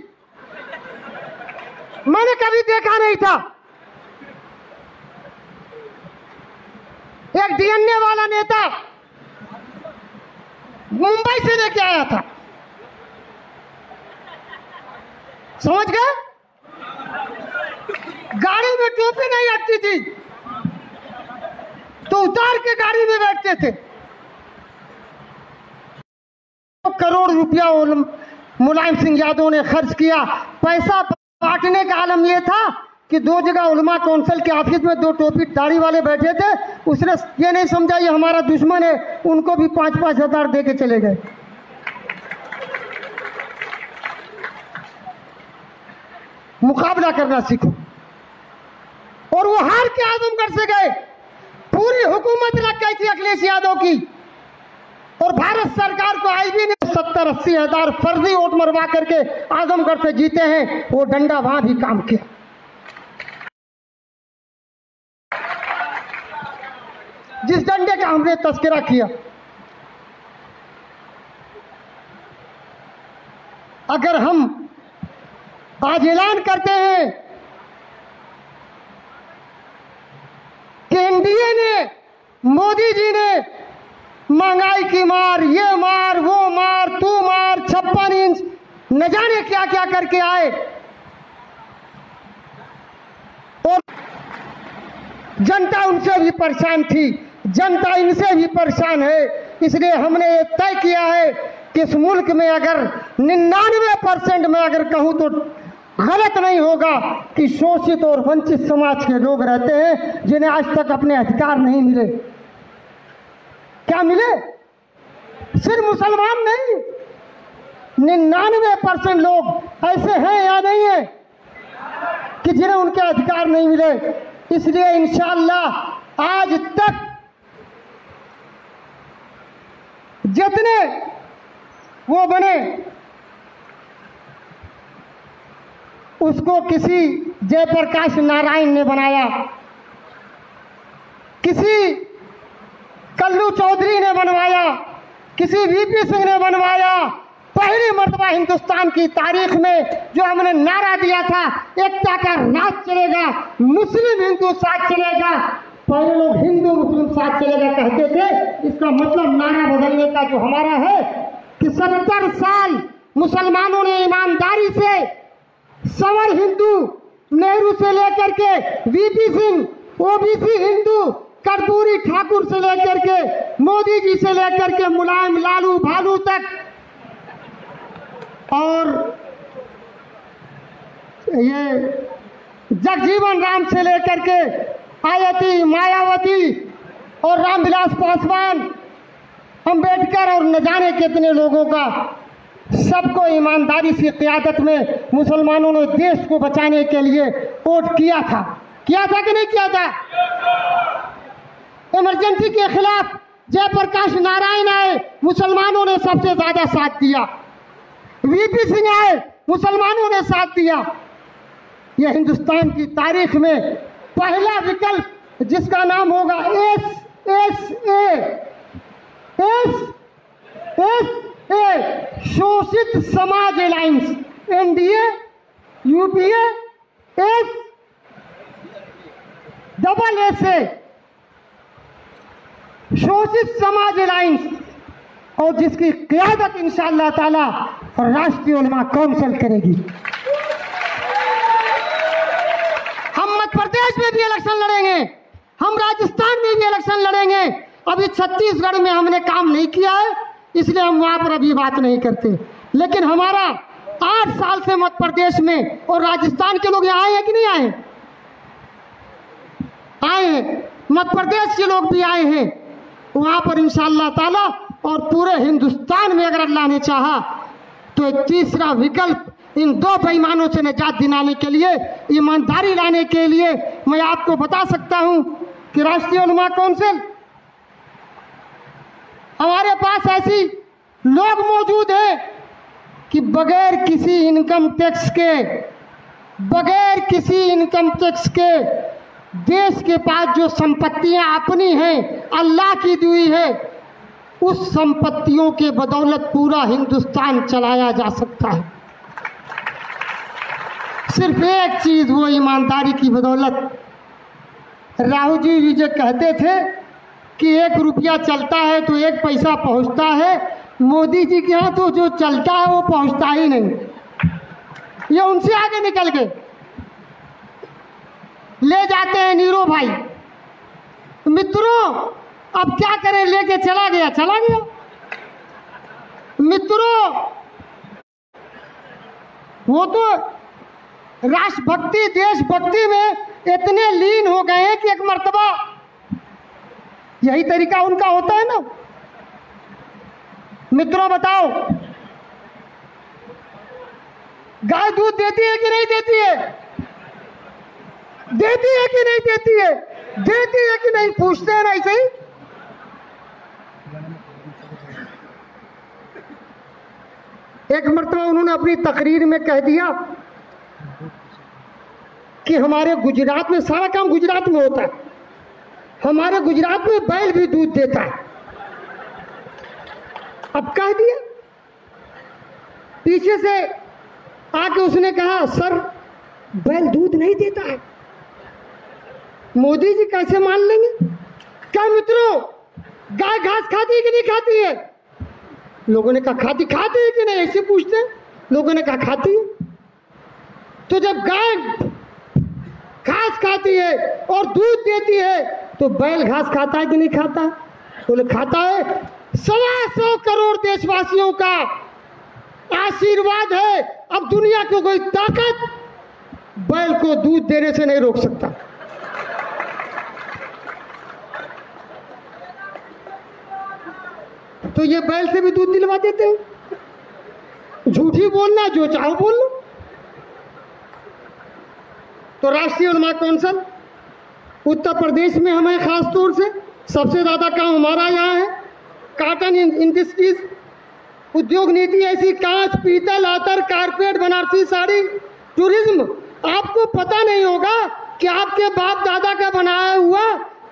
Speaker 1: मैंने कभी देखा नहीं था। एक डीएनए वाला नेता मुंबई से लेके आया था। समझ गए? गाड़ी में टोपी नहीं हटती थी। तो उतार के गाड़ी में बैठते थे। तो करोड़ रुपया मुलायम सिंह यादव ने खर्च किया। पैसा बांटने का आलम यह था कि दो जगह उलमा कौंसिल के ऑफ़िस में दो टोपी दाढ़ी वाले बैठे थे, उसने ये नहीं समझा ये हमारा दुश्मन है, उनको भी पाँच पाँच हज़ार दे के चले गए। मुकाबला करना सीखो। और वो हार के आजमगढ़ से गए। पूरी हुकूमत लग गई थी अखिलेश यादव की। और भारत सरकार को आईबी ने सत्तर अस्सी हज़ार फर्जी वोट मरवा करके आजमगढ़ से जीते हैं, वो डंडा वहाँ भी काम किया। जिस डंडे का हमने तस्करा किया। अगर हम आज ऐलान करते हैं कि एनडीए ने, मोदी जी ने महँगाई की मार, ये मार, वो मार, तू मार, छप्पन इंच, न जाने क्या क्या करके आए। और जनता उनसे भी परेशान थी। जनता इनसे भी परेशान है। इसलिए हमने ये तय किया है कि इस मुल्क में अगर निन्यानवे परसेंट में अगर कहूँ तो गलत नहीं होगा कि शोषित और वंचित समाज के लोग रहते हैं, जिन्हें आज तक अपने अधिकार नहीं मिले। क्या मिले? सिर्फ़ मुसलमान नहीं। निन्यानवे परसेंट लोग ऐसे हैं या नहीं है कि जिन्हें उनके अधिकार नहीं मिले। इसलिए इंशाअल्लाह आज तक जितने वो बने, उसको किसी जयप्रकाश नारायण ने बनाया। किसी कल्लू चौधरी ने बनवाया। किसी वीपी सिंह ने बनवाया। पहली मरतबा हिंदुस्तान की तारीख में जो हमने नारा दिया था, एकता का राज चलेगा, मुस्लिम हिंदू साथ चलेगा। पहले लोग हिंदू मुस्लिम साथ चलेगा कहते थे, इसका मतलब नारा बदलने का जो हमारा है कि सत्तर साल मुसलमानों ने ईमानदारी से सवर हिंदू नेहरू से लेकर के वीपी सिंह ओबीसी हिंदू, कर्पूरी ठाकुर से लेकर के मोदी जी से लेकर के मुलायम लालू भालू तक। और ये जगजीवन राम से लेकर के आयती मायावती और रामविलास पासवान, अंबेडकर और न जाने कितने लोगों का, सबको ईमानदारी से क्यादत में मुसलमानों ने देश को बचाने के लिए वोट किया था। किया था कि नहीं किया था? इमरजेंसी के खिलाफ जयप्रकाश नारायण आए, मुसलमानों ने सबसे ज़्यादा साथ दिया। वीपी सिंह आए, मुसलमानों ने साथ दिया। यह हिंदुस्तान की तारीख में पहला विकल्प जिसका नाम होगा S S, A. S S, A. Shoshit Samaj alliance NDA, UPA, S, double S, A. Shoshit Samaj alliance और जिसकी क्यादत इंशाअल्लाह ताला राष्ट्रीय उलमा काउंसिल करेगी। प्रदेश में भी इलेक्शन लड़ेंगे। हम राजस्थान में भी इलेक्शन लड़ेंगे। अभी छत्तीसगढ़ में हमने काम नहीं किया है, इसलिए हम वहाँ पर अभी बात नहीं करते। लेकिन हमारा आठ साल से मध्य प्रदेश में और राजस्थान के लोग यहाँ आए हैं कि नहीं आए? आए हैं। मध्य प्रदेश के लोग भी आए हैं। वहाँ पर इंशाअल्लाह ताला और पूरे हिंदुस्तान में अगर अल्लाह ने चाहा तो एक तीसरा विकल्प इन दो बेईमानों से निजात दिलाने के लिए, ईमानदारी लाने के लिए मैं आपको बता सकता हूँ कि राष्ट्रीय उलमा काउंसिल, हमारे पास ऐसी लोग मौजूद हैं कि बगैर किसी इनकम टैक्स के, बगैर किसी इनकम टैक्स के देश के पास जो संपत्तियाँ अपनी हैं, अल्लाह की दी हुई है, उस संपत्तियों के बदौलत पूरा हिंदुस्तान चलाया जा सकता है। सिर्फ़ एक चीज़ वो ईमानदारी की बदौलत। राहुल जी जी कहते थे कि एक रुपया चलता है तो एक पैसा पहुँचता है, मोदी जी के यहाँ तो जो चलता है वो पहुँचता ही नहीं। ये उनसे आगे निकल गए। ले जाते हैं नीरो भाई। मित्रों, अब क्या करें? लेके चला गया चला गया। मित्रों, वो तो राष्ट्रभक्ति, देशभक्ति में इतने लीन हो गए हैं कि एक मर्तबा। यही तरीका उनका होता है ना। मित्रों, बताओ। गाय दूध देती है कि नहीं देती है? देती है कि नहीं देती है? देती है कि नहीं? पूछते हैं ना ऐसे ही। एक मरतबा उन्होंने अपनी तकरीर में कह दिया। कि हमारे गुजरात में सारा काम गुजरात में होता है। हमारे गुजरात में बैल भी दूध देता है। अब कह दिया। पीछे से आके उसने कहा, सर, बैल दूध नहीं देता है। मोदी जी कैसे मान लेंगे? क्या मित्रों, गाय घास खाती है कि नहीं खाती है? लोगों ने कहा, खाती खाती है कि नहीं? ऐसे पूछते लोगों ने कहा, खाती है। तो जब गाय घास खाती है और दूध देती है तो बैल घास खाता है कि नहीं खाता? बोले, खाता है। सवा सौ करोड़ देशवासियों का आशीर्वाद है। अब दुनिया को कोई ताकत बैल को दूध देने से नहीं रोक सकता। तो ये बैल से भी दूध दिलवा देते हैं। झूठी बोलना, जो चाहो बोल लो। तो राष्ट्रीय उलमा कौंसल उत्तर प्रदेश में हमें खास तौर से सबसे ज़्यादा काम हमारा यहाँ है। काटन इंडस्ट्रीज़ उद्योग नीति ऐसी कांच, पीतल, आतर कारपेट बनारसी साड़ी टूरिज़्म आपको पता नहीं होगा कि आपके बाप दादा का बनाया हुआ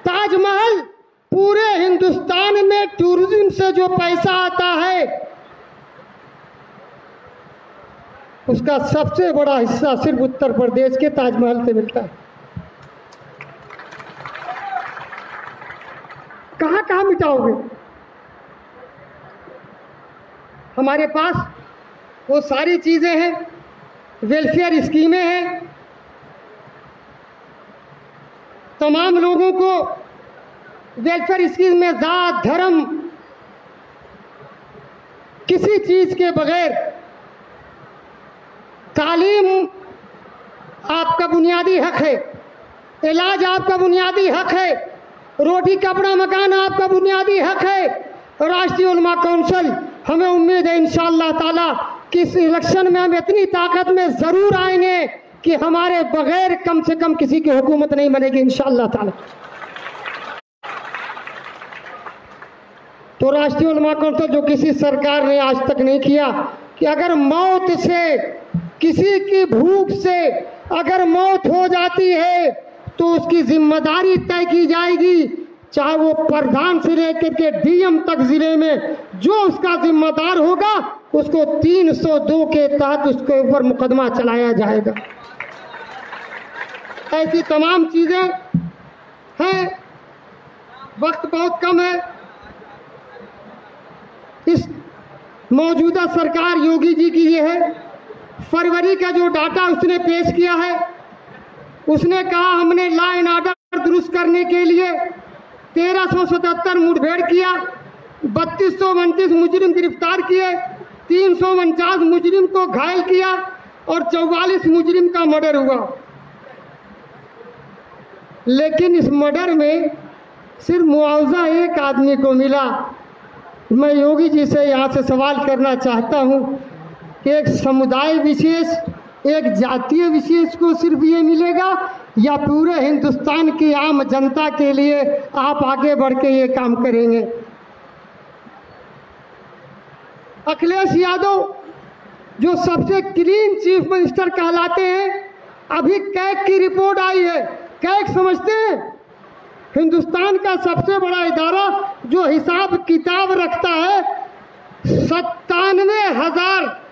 Speaker 1: ताजमहल पूरे हिंदुस्तान में टूरिज़्म से जो पैसा आता है उसका सबसे बड़ा हिस्सा सिर्फ़ उत्तर प्रदेश के ताजमहल से मिलता है। कहाँ कहाँ मिटाओगे? हमारे पास वो सारी चीज़ें हैं वेलफेयर स्कीमें हैं। तमाम लोगों को वेलफेयर स्कीम में जात धर्म किसी चीज़ के बगैर तालीम आपका बुनियादी हक है। इलाज आपका बुनियादी हक है। रोटी कपड़ा मकान आपका बुनियादी हक है। राष्ट्रीय उलमा काउंसिल हमें उम्मीद है इन ताला कि इस इलेक्शन में हम इतनी ताकत में ज़रूर आएँगे कि हमारे बगैर कम से कम किसी की हुकूमत नहीं बनेगी इन ताला। तो राष्ट्रीय उलमा कौंसिल, जो किसी सरकार ने आज तक नहीं किया कि अगर मौत से किसी की भूख से अगर मौत हो जाती है तो उसकी ज़िम्मेदारी तय की जाएगी। चाहे वो प्रधान से लेकर के डीएम तक ज़िले में जो उसका जिम्मेदार होगा, उसको 302 के तहत उसके ऊपर मुकदमा चलाया जाएगा। ऐसी तमाम चीज़ें हैं। वक्त बहुत कम है। इस मौजूदा सरकार योगी जी की ये है। फरवरी का जो डाटा उसने पेश किया है, उसने कहा हमने लॉ एंड ऑर्डर दुरुस्त करने के लिए तेरह सौ सतहत्तर मुठभेड़ किया, बत्तीस सौ उनतीस मुजरिम गिरफ़्तार किए, तीन सौ उनचास मुजरिम को घायल किया और चौवालीस मुजरिम का मर्डर हुआ। लेकिन इस मर्डर में सिर्फ़ मुआवजा एक आदमी को मिला। मैं योगी जी से यहाँ से सवाल करना चाहता हूँ एक समुदाय विशेष, एक जातीय विशेष को सिर्फ़ ये मिलेगा, या पूरे हिंदुस्तान की आम जनता के लिए आप आगे बढ़ के ये काम करेंगे? अखिलेश यादव, जो सबसे क्लीन चीफ मिनिस्टर कहलाते हैं, अभी कैक की रिपोर्ट आई है। कैक समझते हैं? हिंदुस्तान का सबसे बड़ा इदारा जो हिसाब किताब रखता है, सत्तानवे हज़ार